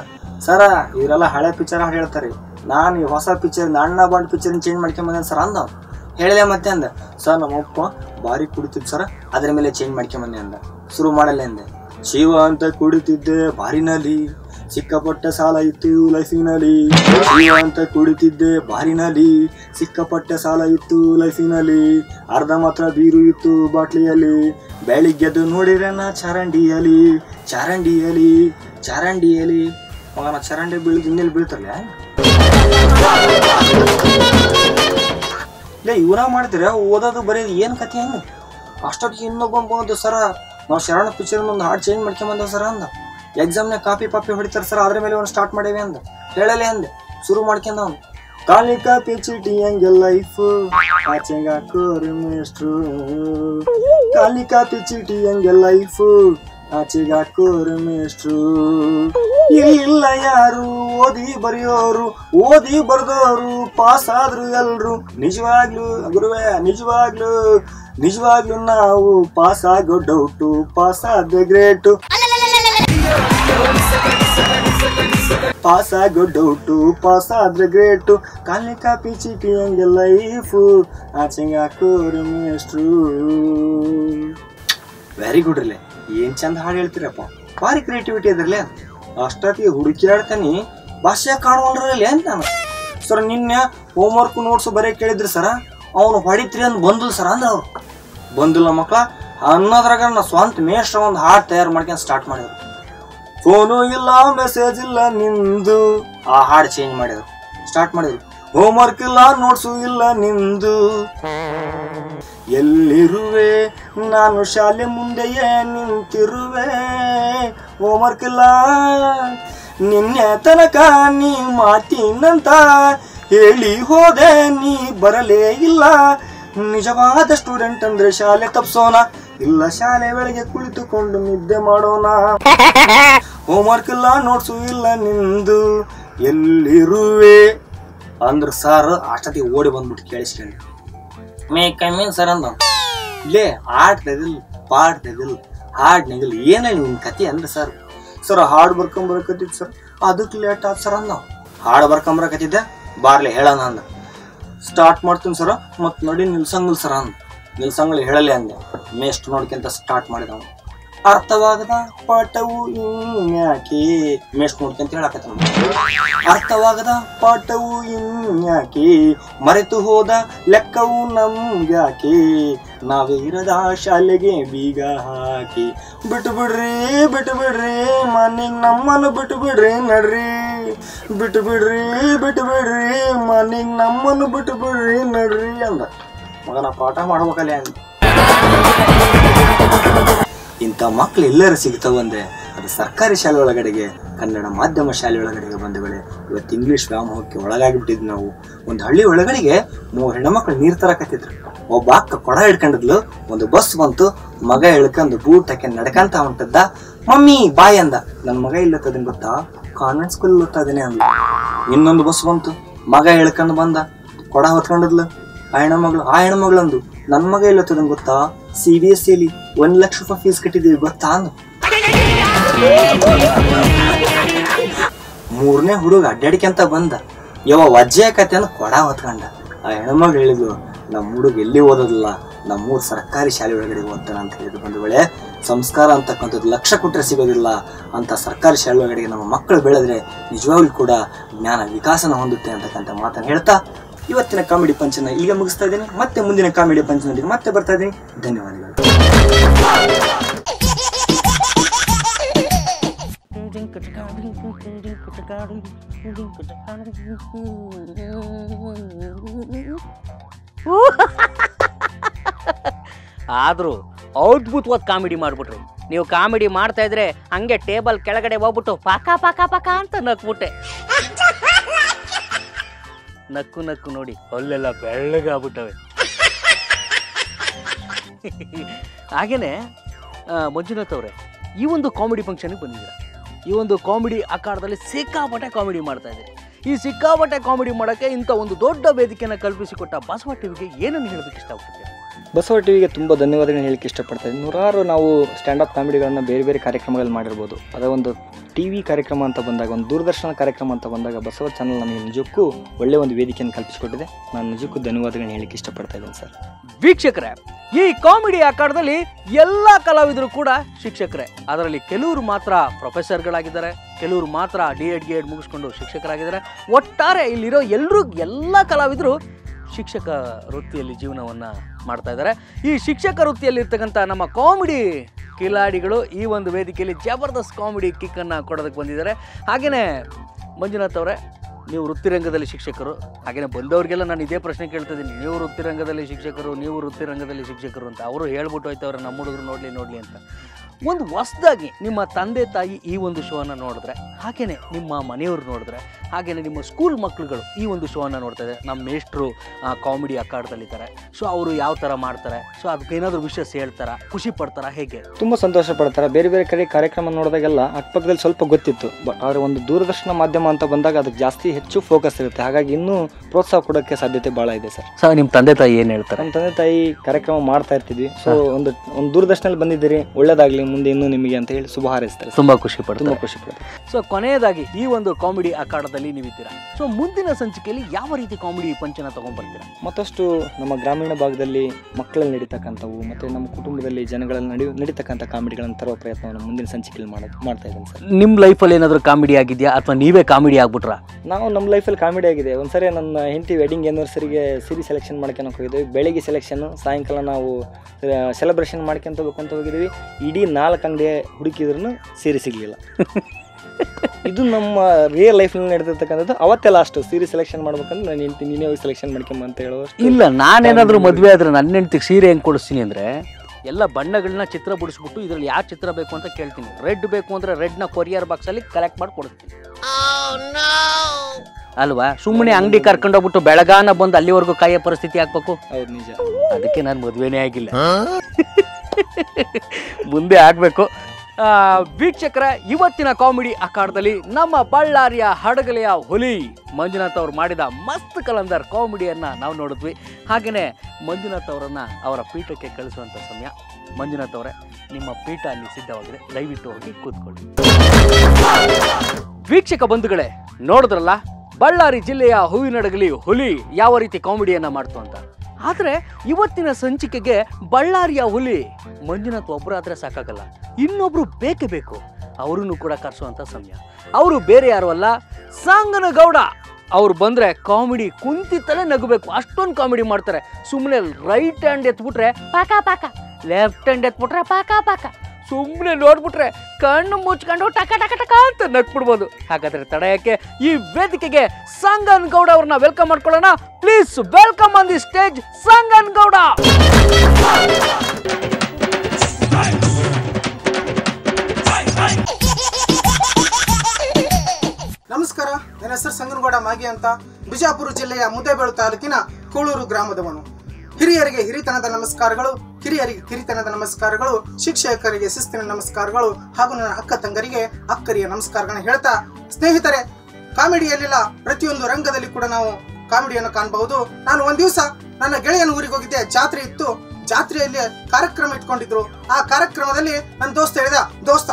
ಸರ, ಇವರೆಲ್ಲ ಹಳೆ ಪಿಕ್ಚರ್ ಹಾಡು ಹೇಳ್ತಾರೆ. ನಾನು ಈ ಹೊಸ ಪಿಕ್ಚರ್ ಅಣ್ಣ ಬಾಂಡ್ ಪಿಕ್ಚರ್ ಚೇಂಜ್ ಮಾಡ್ಕೊಂಡ್ ಬಂದೇನೆ ಸರ್? ಅಂದ. ಹೇಳಿದೆ ಮತ್ತೆ ಅಂದ. ಸರ್, ನಮ್ಮಪ್ಪ ಬಾರಿ ಕುಡಿತಿದ್ ಸರ್, ಅದ್ರ ಮೇಲೆ ಚೇಂಜ್ ಮಾಡ್ಕೊಂಬಂದೆ ಅಂದ. ಶುರು ಮಾಡಲ್ಲ ಅಂದೆ. ಶಿವ ಅಂತ ಕುಡಿತಿದ್ದೆ ಬಾರಿನಲ್ಲಿ. ಸಿಕ್ಕಾಪಟ್ಟೆ ಸಾಲ ಇತ್ತು ಲೈಫಿನಲ್ಲಿ. ಶಿವ ಅಂತ ಕುಡಿತಿದ್ದೆ ಬಾರಿನಲ್ಲಿ. ಸಿಕ್ಕಾಪಟ್ಟೆ ಸಾಲ ಇತ್ತು ಲೈಫಿನಲ್ಲಿ. ಅರ್ಧ ಮಾತ್ರ ಬೀರು ಇತ್ತು ಬಾಟ್ಲಿಯಲ್ಲಿ. ಬೆಳಿಗ್ಗೆದ್ದು ನೋಡಿದ್ರೆ ನಾ ಚರಂಡಿಯಲ್ಲಿ. ಚರಂಡಿಯಲ್ಲಿ ಚರಂಡಿಯಲ್ಲಿ. ಮಗನ ಚರಂಡಿ ಬೀಳಿದ ಇನ್ನೆಲ್ಲಿ ಬೀಳ್ತಾರಲ್ಲ? ಇಲ್ಲ ಇವರ ಮಾಡ್ತೀರ? ಓದೋದು ಬರೀ ಏನು ಕತೆ ಹೆಂಗೆ ಅಷ್ಟೊತ್ತಿಗೆ ಇನ್ನೊಬ್ಬ ಸರ ನಾವು ಶರಣ ಪಿಕ್ಚರ್ ಒಂದು ಹಾಡು ಚೇಂಜ್ ಮಾಡ್ಕೊಂಬಂದ ಸರ್ ಅಂದ. ಎಕ್ಸಾಮ್ನ ಕಾಪಿ ಪಾಪಿ ಹೊಡಿತಾರೆ ಸರ್ ಅದ್ರ ಮೇಲೆ ಒಂದು ಸ್ಟಾರ್ಟ್ ಮಾಡೇವಿ ಅಂದ. ಹೇಳಲೇ ಅಂದೆ. ಶುರು ಮಾಡ್ಕೊಂಡ ಅವನು ಕಾಲಿ ಕಾಪಿ ಚೀಟಿ ಹಂಗೆ ಲೈಫ್ ಆಚೆಂಗ ಮೇಸ್ಟ್ರು ಕಾಲಿ ಕಾಪಿ ಚೀಟಿ ಹಂಗೆ ಲೈಫ್ ಆಚೆಗ ಮೇಸ್ಟ್ರು ಇಲ್ಲ ಯಾರು, ಓದಿ ಬರೆಯೋರು, ಓದಿ ಬರ್ದೋರು ಪಾಸ್ ಆದ್ರು ಎಲ್ರು. ನಿಜವಾಗ್ಲು, ಗುರುವೇ, ನಿಜವಾಗ್ಲು. ನಿಜವಾಗ್ಲು ನಾವು ಪಾಸ್ ಆಗೋ ಡೌಟು ಪಾಸ್ ಆದ ಗ್ರೇಟು ಪಾಸ್ ಆಗೋ ಡೌಟು ಪಾಸ್ ಆದ್ರೆ ಗ್ರೇಟು ಕಾಲಿ ಕಾಪಿ ಚೀಟಿ ಹಂಗೆ ಲೈಫು ಆಚೆಂಗ ಹಾಕೋರು ಮೇಸ್ಟ್ರು ವೆರಿ ಗುಡ್ ರೀ. ಏನ್ ಚಂದ ಹಾಡು ಹೇಳ್ತೀರಪ್ಪ. ಭಾರಿ ಕ್ರಿಯೇಟಿವಿಟಿ ಅದ್ರಲ್ಲೇ. ಅಷ್ಟೊತ್ತಿಗೆ ಹುಡುಕಿಯಾಡ್ತಾನಿ ಭಾಷೆ ಕಾಣುವಲ್ರಲ್ಲಿ ಅಂತ ನಾನು? ಸರ್, ನಿನ್ನೆ ಹೋಮ್ವರ್ಕ್ ನೋಟ್ಸ್ ಬರೀ ಕೇಳಿದ್ರಿ ಸರ. ಅವನು ಹೊಡಿತ್ರಿ ಅಂತ ಬಂದಿಲ್ಲ ಸರ್ ಅಂದ್ರೆ ಅವ್ರು. ಬಂದಿಲ್ಲ ಮಕ್ಕಳ ಅನ್ನೋದ್ರಾಗ ನಾ ಸ್ವಂತ ಮೇಷ್ಟ್ರ ಒಂದು ಹಾಡು ತಯಾರು ಮಾಡ್ಕೊಂಡು ಸ್ಟಾರ್ಟ್ ಮಾಡಿದ್ರು. ಫೋನು ಇಲ್ಲ ಮೆಸೇಜ್ ಇಲ್ಲ ನಿಂದು. ಆ ಹಾಡು ಚೇಂಜ್ ಮಾಡಿದ್ರು. ಸ್ಟಾರ್ಟ್ ಮಾಡಿದ್ರು. ಹೋಮ್ವರ್ಕ್ ಇಲ್ಲ ನೋಟ್ಸು ಇಲ್ಲ ನಿಂದು. ಎಲ್ಲಿರುವೆ? ನಾನು ಶಾಲೆ ಮುಂದೆಯೇ ನಿಂತಿರುವೆ. ಹೋಮ್ ವರ್ಕ್ ಇಲ್ಲ. ನಿನ್ನೆ ತನಕ ನೀ ಮಾಡ್ತೀನಂತ ಹೇಳಿ ಹೋದೆ ನೀ ಬರಲೇ ಇಲ್ಲ. ನಿಜವಾದ ಸ್ಟೂಡೆಂಟ್ ಅಂದ್ರೆ ಶಾಲೆ ತಪ್ಸೋಣ. ಇಲ್ಲ ಶಾಲೆ ಬೆಳಗ್ಗೆ ಕುಳಿತುಕೊಂಡು ನಿದ್ದೆ ಮಾಡೋಣ. ಹೋಮ್ವರ್ಕ್ ಇಲ್ಲ ನೋಟ್ಸು ಇಲ್ಲ ನಿಂದು. ಎಲ್ಲಿರುವೆ? ಅಂದ್ರ ಸರ್ ಅಷ್ಟೊತ್ತಿಗೆ ಓಡಿ ಬಂದ್ಬಿಟ್ಟು ಕೇಳಿಸ್ಕೊಂಡು ಮೇ ಕಮ್ಮಿ ಸರ್ ಅಂದ. ಲೇ ಆಟ ತೆಗಲ್ ಪಾಟ್ ತೆಗಲ್ ಹಾಡ್ ನೆಗಲ್ ಏನೇ ನಿನ್ ಕತೆ ಅಂದ್ರೆ ಸರ್ ಸರ್ ಹಾಡ್ ಬರ್ಕೊಂಬರಕತ್ತಿದ್ ಸರ್ ಅದಕ್ಕೆ ಲೇಟ್ ಆತ್ ಸರ್ ಅಂದ. ಹಾಡ್ ಬರ್ಕೊಂಬರಕತ್ತಿದ್ದೆ. ಬಾರ್ಲೆ ಹೇಳೋಣ ಅಂದ. ಸ್ಟಾರ್ಟ್ ಮಾಡ್ತೀನಿ ಸರ ಮತ್ತು ನೋಡಿ ನಿಲ್ಸಂಗಿಲ್ಲ ಸರ ಅಂದ. ನಿಲ್ಸಂಗಿಲ್ಲ ಹೇಳಲಿ ಅಂದೆ. ಮೇಸ್ಟ್ ನೋಡ್ಕೊಂತ ಸ್ಟಾರ್ಟ್ ಮಾಡಿದವ ಅರ್ಥವಾಗದ ಪಾಠವು ಇನ್ಯಾಕೆ? ಮೇಸ್ಟ್ ಅಂತ ಹೇಳಕತ್ತ ಅರ್ಥವಾಗದ ಪಾಠವು ಇನ್ಯಾಕೆ? ಮರೆತು ಹೋದ ಲೆಕ್ಕವು ನಮ್ಗ್ಯಾಕೆ? ನಾವೇ ಇರದ ಶಾಲೆಗೆ ಬೀಗ ಹಾಕಿ. ಬಿಟ್ಟು ಬಿಡ್ರಿ ಬಿಟ್ಟು ಬಿಡ್ರಿ ಮನೆಗ್ ನಮ್ಮನ್ನು ಬಿಟ್ಟು ಬಿಡ್ರಿ ನಡ್ರಿ. ಬಿಟ್ಟು ಬಿಡ್ರಿ ಬಿಟ್ಟು ಬಿಡ್ರಿ ಮನೆಗ್ ನಮ್ಮನ್ನು ಬಿಟ್ಟು ಬಿಡ್ರಿ ನಡ್ರಿ ಅಂದ. ಮಗನ ಪಾಠ ಮಾಡ್ಬೇಕಲ್ಲ ಅಂದ. ಇಂಥ ಮಕ್ಕಳು ಎಲ್ಲರೂ ಸಿಗ್ತಾವಂದ್ರೆ ಅದು ಸರ್ಕಾರಿ ಶಾಲೆ ಒಳಗಡೆಗೆ, ಕನ್ನಡ ಮಾಧ್ಯಮ ಶಾಲೆ ಒಳಗಡೆಗೆ ಬಂಧುಗಳೇ ಇವತ್ತು ಇಂಗ್ಲಿಷ್ ವ್ಯಾಮೋಹಕ್ಕೆ ಒಳಗಾಗಿಬಿಟ್ಟಿದ್ವಿ ನಾವು. ಒಂದು ಹಳ್ಳಿ ಒಳಗಡೆಗೆ ಮೂರು ಹೆಣ್ಮಕ್ಳು ನೀರು ತರಕತ್ತಿದ್ರು. ಒಬ್ಬ ಅಕ್ಕ ಕೊಡ ಹಿಡ್ಕೊಂಡಿದ್ಲು, ಒಂದು ಬಸ್ ಬಂತು, ಮಗ ಇಳ್ಕೊಂಡು ಬೂಟ್ ಹಾಕಿ ನಡ್ಕಂತ ಹೊಂಟದ್ದ. ಮಮ್ಮಿ, ಬಾಯ್ ಅಂದ. ನನ್ನ ಮಗ ಇಲ್ಲತ್ತದನ್ ಗೊತ್ತಾ? ಕಾನ್ವೆಂಟ್ ಸ್ಕೂಲ್ ಓದ್ತಾದೇನೆ ಅಂದ ಇನ್ನೊಂದು ಬಸ್ ಬಂತು, ಮಗ ಇಳ್ಕೊಂಡು ಬಂದ. ಕೊಡ ಹೊತ್ಕೊಂಡಿದ್ಲು. ಆ ಹೆಣ್ಮಗಳು ಆ ಹೆಣ್ಮಗಳು ಅಂದು ನನ್ನ ಮಗ ಇಲ್ಲತ್ತದನ್ ಗೊತ್ತಾ? ಸಿ ಬಿ ಎಸ್ ಸಿಲಿ ಒಂದ್ ಲಕ್ಷ ರೂಪಾಯಿ ಫೀಸ್ ಕಟ್ಟಿದೀವಿ ಗೊತ್ತಾ ಮೂರನೇ ಹುಡುಗ ಅಡ್ಡಾಡಿಕೆಂತ ಬಂದ. ಯವ ವಜ್ಜೆ ಕತೆ ಅಂತ ಕೊಡ ಹೊತ್ಕೊಂಡ. ಆ ಹೆಣ್ಮಗ್ ಹೇಳಿದ್ರು ನಮ್ಮ ಹುಡುಗ ಎಲ್ಲಿ ಓದೋದಿಲ್ಲ ನಮ್ಮೂರು ಸರ್ಕಾರಿ ಶಾಲೆ ಒಳಗಡೆ ಓದ್ತಾನ ಅಂತ ಹೇಳಿದ್ರು ಬಂಧುಗಳೇ. ಸಂಸ್ಕಾರ ಅಂತಕ್ಕಂಥದ್ದು ಲಕ್ಷ ಕೊಟ್ಟರೆ ಸಿಗೋದಿಲ್ಲ. ಅಂತ ಸರ್ಕಾರಿ ಶಾಲೆ ಒಳಗಡೆ ನಮ್ಮ ಮಕ್ಕಳು ಬೆಳೆದ್ರೆ ನಿಜವಾಗ್ಲೂ ಕೂಡ ಜ್ಞಾನ ವಿಕಾಸನ ಹೊಂದುತ್ತೆ ಅಂತಕ್ಕಂಥ ಮಾತನ್ನು ಹೇಳ್ತಾ ಇವತ್ತಿನ ಕಾಮಿಡಿ ಪಂಚನ ಈಗ ಮುಗಿಸ್ತಾ ಇದ್ದೀನಿ. ಮತ್ತೆ ಮುಂದಿನ ಕಾಮಿಡಿ ಪಂಚನೊಂದಿಗೆ ಮತ್ತೆ ಬರ್ತಾ ಇದ್ದೀನಿ. ಧನ್ಯವಾದಗಳು. ಆದ್ರೂ ಅದ್ಭುತವಾದ ಕಾಮಿಡಿ ಮಾಡ್ಬಿಟ್ರಿ. ನೀವು ಕಾಮಿಡಿ ಮಾಡ್ತಾ ಇದ್ರೆ ಹಂಗೆ ಟೇಬಲ್ ಕೆಳಗಡೆ ಹೋಗ್ಬಿಟ್ಟು ಪಾಕ ಪಾಕ ಪಾಕ ಅಂತ ನಕ್ಬಿಟ್ಟೆ ನಕ್ಕು ನಕ್ಕು ನೋಡಿ ಅಲ್ಲೆಲ್ಲ ಬೆಳ್ಳಗಾಗ್ಬಿಟ್ಟವೆ. ಹಾಗೇನೆ ಮಂಜುನಾಥ್ ಅವರೇ, ಈ ಒಂದು ಕಾಮಿಡಿ ಫಂಕ್ಷನ್ಗೆ ಬಂದಿದ್ದೀರಾ? ಈ ಒಂದು ಕಾಮಿಡಿ ಆಕಾರದಲ್ಲಿ ಸಿಕ್ಕಾಪಟ್ಟೆ ಕಾಮಿಡಿ ಮಾಡ್ತಾ ಇದ್ದೀರಿ ಈ ಸಿಕ್ಕಾಪಟ್ಟೆ ಕಾಮಿಡಿ ಮಾಡೋಕ್ಕೆ ಇಂಥ ಒಂದು ದೊಡ್ಡ ವೇದಿಕೆಯನ್ನು ಕಲ್ಪಿಸಿಕೊಟ್ಟ ಬಸವ ಟಿವಿಗೆ ಏನನ್ನು ಹೇಳೋದಕ್ಕೆ ಇಷ್ಟಪಡ್ತೀರಾ? ಬಸವ ಟಿವಿಗೆ ತುಂಬ ಧನ್ಯವಾದಗಳನ್ನ ಹೇಳಕ್ಕೆ ಇಷ್ಟಪಡ್ತೀನಿ. ನೂರಾರು ನಾವು ಸ್ಟ್ಯಾಂಡಪ್ ಕಾಮಿಡಿಗಳನ್ನು ಬೇರೆ ಬೇರೆ ಕಾರ್ಯಕ್ರಮಗಳಲ್ಲಿ ಮಾಡಿರ್ಬೋದು. ಅದೇ ಒಂದು ಟಿ ವಿ ಕಾರ್ಯಕ್ರಮ ಅಂತ ಬಂದಾಗ, ಒಂದು ದೂರದರ್ಶನ ಕಾರ್ಯಕ್ರಮ ಅಂತ ಬಂದಾಗ ಬಸವ ಚಾನಲ್ ನಮಗೆ ನಿಜಕ್ಕೂ ಒಳ್ಳೆಯ ಒಂದು ವೇದಿಕೆಯನ್ನು ಕಲ್ಪಿಸಿಕೊಟ್ಟಿದೆ. ನಾನು ನಿಜಕ್ಕೂ ಧನ್ಯವಾದಗಳನ್ನ ಹೇಳಕ್ಕೆ ಇಷ್ಟಪಡ್ತಾ ಇದ್ದೀನಿ ಸರ್. ವೀಕ್ಷಕರೇ, ಈ ಕಾಮಿಡಿ ಆಕಾರದಲ್ಲಿ ಎಲ್ಲ ಕಲಾವಿದರು ಕೂಡ ಶಿಕ್ಷಕರೇ. ಅದರಲ್ಲಿ ಕೆಲವರು ಮಾತ್ರ ಪ್ರೊಫೆಸರ್ಗಳಾಗಿದ್ದಾರೆ ಕೆಲವರು ಮಾತ್ರ ಡಿ ಎಡ್ ಗಿ ಎಡ್ ಮುಗಿಸ್ಕೊಂಡು ಶಿಕ್ಷಕರಾಗಿದ್ದಾರೆ. ಒಟ್ಟಾರೆ ಇಲ್ಲಿರೋ ಎಲ್ಲರೂ ಎಲ್ಲ ಕಲಾವಿದರು ಶಿಕ್ಷಕ ವೃತ್ತಿಯಲ್ಲಿ ಜೀವನವನ್ನು ಮಾಡ್ತಾ ಇದ್ದಾರೆ. ಈ ಶಿಕ್ಷಕ ವೃತ್ತಿಯಲ್ಲಿರ್ತಕ್ಕಂಥ ನಮ್ಮ ಕಾಮಿಡಿ ಕಿಲಾಡಿಗಳು ಈ ಒಂದು ವೇದಿಕೆಯಲ್ಲಿ ಜಬರ್ದಸ್ತ್ ಕಾಮಿಡಿ ಕಿಕ್ಕನ್ನು ಕೊಡೋದಕ್ಕೆ ಬಂದಿದ್ದಾರೆ. ಹಾಗೆಯೇ ಮಂಜುನಾಥ್ ಅವರೇ, ನೀವು ವೃತ್ತಿರಂಗದಲ್ಲಿ ಶಿಕ್ಷಕರು ಹಾಗೆಯೇ ಬಂದವರಿಗೆಲ್ಲ ನಾನು ಇದೇ ಪ್ರಶ್ನೆ ಕೇಳ್ತಾ ಇದ್ದೀನಿ. ನೀವು ವೃತ್ತಿರಂಗದಲ್ಲಿ ಶಿಕ್ಷಕರು, ನೀವು ವೃತ್ತಿರಂಗದಲ್ಲಿ ಶಿಕ್ಷಕರು ಅಂತ. ಅವರು ಹೇಳ್ಬಿಟ್ಟು ಹೋಯ್ತವ್ರೆ, ನಮ್ಮ ಹುಡುಗರು ನೋಡಲಿ ನೋಡಲಿ ಅಂತ. ಒಂದು ಹೊಸ್ದಾಗಿ ನಿಮ್ಮ ತಂದೆ ತಾಯಿ ಈ ಒಂದು ಶೋನ ನೋಡಿದ್ರೆ ಹಾಗೆಯೇ ನಿಮ್ಮ ಮನೆಯವರು ನೋಡಿದ್ರೆ ಹಾಗೆಯೇ ನಿಮ್ಮ ಸ್ಕೂಲ್ ಮಕ್ಕಳುಗಳು ಈ ಒಂದು ಶೋನ ನೋಡ್ತಾ ಇದ್ದಾರೆ. ನಮ್ಮ ಮೇಷ್ಟ್ರು ಕಾಮಿಡಿ ಅಖಾಡದಲ್ಲಿದ್ದಾರೆ. ಸೊ ಅವರು ಯಾವ ಥರ ಮಾಡ್ತಾರೆ? ಸೊ ಅದಕ್ಕೆ ಏನಾದರೂ ವಿಷಯ ಹೇಳ್ತಾರಾ? ಖುಷಿ ಪಡ್ತಾರಾ? ಹೇಗೆ? ತುಂಬ ಸಂತೋಷ ಪಡ್ತಾರೆ. ಬೇರೆ ಬೇರೆ ಕಡೆ ಕಾರ್ಯಕ್ರಮ ನೋಡಿದಾಗೆಲ್ಲ ಅಕ್ಕಪಕ್ಕದಲ್ಲಿ ಸ್ವಲ್ಪ ಗೊತ್ತಿತ್ತು. ಬಟ್ ಆದರೆ ಒಂದು ದೂರದರ್ಶನ ಮಾಧ್ಯಮ ಅಂತ ಬಂದಾಗ ಅದಕ್ಕೆ ಜಾಸ್ತಿ ಹೆಚ್ಚು ಫೋಕಸ್ ಇರುತ್ತೆ. ಹಾಗಾಗಿ ಇನ್ನೂ ಪ್ರೋತ್ಸಾಹ ಕೊಡೋಕ್ಕೆ ಸಾಧ್ಯತೆ ಭಾಳ ಇದೆ ಸರ್. ಸರ್ ನಿಮ್ಮ ತಂದೆ ತಾಯಿ ಏನು ಹೇಳ್ತಾರೆ? ನಮ್ಮ ತಂದೆ ತಾಯಿ ಕಾರ್ಯಕ್ರಮ ಮಾಡ್ತಾ ಇರ್ತಿದ್ವಿ. ಸೊ ಒಂದು ಒಂದು ದೂರದರ್ಶನಲ್ಲಿ ಬಂದಿದ್ದೀರಿ. ಒಳ್ಳೇದಾಗ್ಲಿ. ಮುಂದೆ ಇನ್ನೂ ನಿಮಗೆ ಅಂತ ಹೇಳಿ ಶುಭ ಹಾರೈಸ್ತಾರೆ. ತುಂಬ ಖುಷಿ ತುಂಬ ಪಡ್ತಾರೆ ಖುಷಿ ಪಡ್ತಾರೆ. ಸೊ ಕೊನೆಯದಾಗಿ ಈ ಒಂದು ಕಾಮಿಡಿ ಅಖಾಡದಲ್ಲಿ ನೀವಿದ್ದೀರಾ? ಸೊ ಮುಂದಿನ ಸಂಚಿಕೆಯಲ್ಲಿ ಯಾವ ರೀತಿ ಕಾಮಿಡಿ ಪಂಚನ ತಗೊಂಡ್ಬರ್ತೀರಾ? ಮತ್ತಷ್ಟು ನಮ್ಮ ಗ್ರಾಮೀಣ ಭಾಗದಲ್ಲಿ ಮಕ್ಕಳಲ್ಲಿ ನಡೀತಕ್ಕಂಥವು ಮತ್ತು ನಮ್ಮ ಕುಟುಂಬದಲ್ಲಿ ಜನಗಳಲ್ಲಿ ನಡಿ ನಡೀತಕ್ಕಂಥ ಕಾಮಿಡಿಗಳನ್ನು ತರುವ ಪ್ರಯತ್ನವನ್ನು ಮುಂದಿನ ಸಂಚಿಕೆಯಲ್ಲಿ ಮಾಡೋದು ಮಾಡ್ತಾ ಇದ್ದೀನಿ ಸರ್. ನಿಮ್ಮ ಲೈಫಲ್ಲಿ ಏನಾದರೂ ಕಾಮಿಡಿ ಆಗಿದೆಯಾ? ಅಥವಾ ನೀವೇ ಕಾಮಿಡಿ ಆಗ್ಬಿಟ್ರಾ? ನಾವು ನಮ್ಮ ಲೈಫಲ್ಲಿ ಕಾಮಿಡಿ ಆಗಿದೆ. ಒಂದ್ಸರಿ ನನ್ನ ಹೆಂಡತಿ ವೆಡ್ಡಿಂಗ್ ಆ್ಯನಿವರ್ಸರಿಗೆ ಸಿರಿ ಸೆಲೆಕ್ಷನ್ ಮಾಡ್ಕೊಳಕ್ಕೆ ಹೋಗಿದ್ವಿ. ಬೆಳಿಗ್ಗೆ ಸೆಲೆಕ್ಷನ್ ಸಾಯಂಕಾಲ ನಾವು ಸೆಲೆಬ್ರೇಷನ್ ಮಾಡ್ಕೊಂತ ಹೋಗ್ಕೊಂತ ಹೋಗಿದ್ವಿ. ಇಡೀ ನಾಲ್ಕು ಅಂಗಡಿ ಹುಡುಕಿದ್ರು ಸೀರೆ ಸಿಗಲಿಲ್ಲ. ಇದು ನಮ್ಮ ರಿಯಲ್ ಲೈಫ್ನಲ್ಲಿ ನಡೆದಿರ್ತಕ್ಕಂಥದ್ದು ಅವತ್ತೇ ಲಾಸ್ಟ್ ಸೀರೆ ಸೆಲೆಕ್ಷನ್ ಮಾಡ್ಬೇಕಂದ್ರೆ ನಾನು ಹೆಂಡತಿ ನೀನೇ ಹೋಗಿ ಸೆಲೆಕ್ಷನ್ ಮಾಡ್ಕೊಂಬ ಅಂತ ಹೇಳೋ ಇಲ್ಲ ನಾನೇನಾದರೂ ಮದುವೆ ಆದ್ರೆ ನನ್ನ ಹೆಂಡ್ತಿಗೆ ಸೀರೆ ಹೆಂಗೆ ಕೊಡಿಸ್ತೀನಿ ಅಂದರೆ ಎಲ್ಲ ಬಣ್ಣಗಳನ್ನ ಚಿತ್ರ ಬಿಡಿಸ್ಬಿಟ್ಟು ಇದರಲ್ಲಿ ಯಾವ ಚಿತ್ರ ಬೇಕು ಅಂತ ಕೇಳ್ತೀನಿ. ರೆಡ್ ಬೇಕು ಅಂದರೆ ರೆಡ್ನ ಕೊರಿಯರ್ ಬಾಕ್ಸಲ್ಲಿ ಕಲೆಕ್ಟ್ ಮಾಡಿ ಕೊಡ್ತೀನಿ ಅಲ್ವಾ? ಸುಮ್ಮನೆ ಅಂಗಡಿ ಕರ್ಕೊಂಡೋಗ್ಬಿಟ್ಟು ಬೆಳಗಾನ ಬಂದು ಅಲ್ಲಿವರೆಗೂ ಕಾಯೋ ಪರಿಸ್ಥಿತಿ ಆಗ್ಬೇಕು? ಹೌದು ನಿಜ. ಅದಕ್ಕೆ ನಾನು ಮದುವೆನೇ ಆಗಿಲ್ಲ. *laughs* ಮುಂದೆ ಆಗಬೇಕು. ವೀಕ್ಷಕರ, ಇವತ್ತಿನ ಕಾಮಿಡಿ ಅಖಾಡದಲ್ಲಿ ನಮ್ಮ ಬಳ್ಳಾರಿಯ ಹಡಗಲೆಯ ಹುಲಿ ಮಂಜುನಾಥ್ ಅವರು ಮಾಡಿದ ಮಸ್ತ್ ಕಲಂದರ್ ಕಾಮಿಡಿಯನ್ನ ನಾವು ನೋಡಿದ್ವಿ. ಹಾಗೆಯೇ ಮಂಜುನಾಥ್ ಅವರನ್ನು ಅವರ ಪೀಠಕ್ಕೆ ಕಳಿಸುವಂಥ ಸಮಯ. ಮಂಜುನಾಥ್ ಅವರೇ, ನಿಮ್ಮ ಪೀಠ ಅಲ್ಲಿ ಸಿದ್ಧವಾಗಿದೆ. ದಯವಿಟ್ಟು ಹೋಗಿ ಕೂತ್ಕೊಳ್ಳಿ. ವೀಕ್ಷಕ ಬಂಧುಗಳೇ, ನೋಡಿದ್ರಲ್ಲ, ಬಳ್ಳಾರಿ ಜಿಲ್ಲೆಯ ಹೂವಿನಡಗಲಿ ಹುಲಿ ಯಾವ ರೀತಿ ಕಾಮಿಡಿಯನ್ನ ಮಾಡ್ತು ಅಂತ? ಆದರೆ ಇವತ್ತಿನ ಸಂಚಿಕೆಗೆ ಬಳ್ಳಾರಿಯ ಹುಲಿ ಮಂಜುನಾಥ್ ಒಬ್ಬರಾದರೆ ಸಾಕಾಗಲ್ಲ. ಇನ್ನೊಬ್ರು ಬೇಕೇ ಬೇಕು. ಅವರನ್ನು ಕೂಡ ಕರೆಸುವಂಥ ಸಮಯ. ಅವರು ಬೇರೆ ಯಾರು ಅಲ್ಲ ಸಾಂಗನಗೌಡ. ಅವ್ರು ಬಂದ್ರೆ ಕಾಮಿಡಿ ಕುಂತಿತ್ತಲೇ ನಗಬೇಕು. ಅಷ್ಟೊಂದು ಕಾಮಿಡಿ ಮಾಡ್ತಾರೆ. ಸುಮ್ಮನೆ ರೈಟ್ ಹ್ಯಾಂಡ್ ಎತ್ಬಿಟ್ರೆ ಪಾಕ ಪಾಕ. ಲೆಫ್ಟ್ ಹ್ಯಾಂಡ್ ಎತ್ಬಿಟ್ರೆ ಪಾಕ ಪಾಕ. ಸುಮ್ಮನೆ ನೋಡ್ಬಿಟ್ರೆ ಕಣ್ಣು ಮುಚ್ಕೊಂಡು ಟಕ ಟಕ ಟಕ ಅಂತ ನಕ್ಬಿಡ್ಬೋದು ಹಾಗಾದ್ರೆ ತಡೆಯಕ್ಕೆ ಈ ವೇದಿಕೆಗೆ ಸಂಗನ್ ಗೌಡ ಅವ್ರನ್ನ ವೆಲ್ಕಮ್ ಮಾಡ್ಕೊಳ್ಳೋಣ. Please welcome on the stage Sangan Gowda. ನಮಸ್ಕಾರ, ನನ್ನ ಹೆಸರು ಸಂಗನಗೌಡ ಮಾಗಿ ಅಂತ ಬಿಜಾಪುರ ಜಿಲ್ಲೆಯ ಮುದ್ದೇಬೇಳು ತಾಲೂಕಿನ ಕೋಳೂರು ಗ್ರಾಮದವನು. ಹಿರಿಯರಿಗೆ ಹಿರಿತನದ ನಮಸ್ಕಾರಗಳು. ಕಿರಿಯರಿಗೆ ಕಿರಿತನದ ನಮಸ್ಕಾರಗಳು, ಶಿಕ್ಷಕರಿಗೆ ಶಿಸ್ತಿನ ನಮಸ್ಕಾರಗಳು ಹಾಗೂ ನನ್ನ ಅಕ್ಕ ತಂಗರಿಗೆ ಅಕ್ಕರಿಯ ನಮಸ್ಕಾರಗಳನ್ನ ಹೇಳ್ತಾ ಸ್ನೇಹಿತರೆ, ಕಾಮಿಡಿಯಲ್ಲಿಲ್ಲ, ಪ್ರತಿಯೊಂದು ರಂಗದಲ್ಲಿ ಕೂಡ ನಾವು ಕಾಮಿಡಿಯನ್ನು ಕಾಣಬಹುದು. ನಾನು ಒಂದ್ ದಿವಸ ನನ್ನ ಗೆಳೆಯನ ಊರಿಗೆ ಹೋಗಿದ್ದೆ, ಜಾತ್ರೆ ಇತ್ತು. ಜಾತ್ರೆಯಲ್ಲಿ ಕಾರ್ಯಕ್ರಮ ಇಟ್ಕೊಂಡಿದ್ರು. ಆ ಕಾರ್ಯಕ್ರಮದಲ್ಲಿ ನನ್ನ ದೋಸ್ತ ಹೇಳಿದ, ದೋಸ್ತ,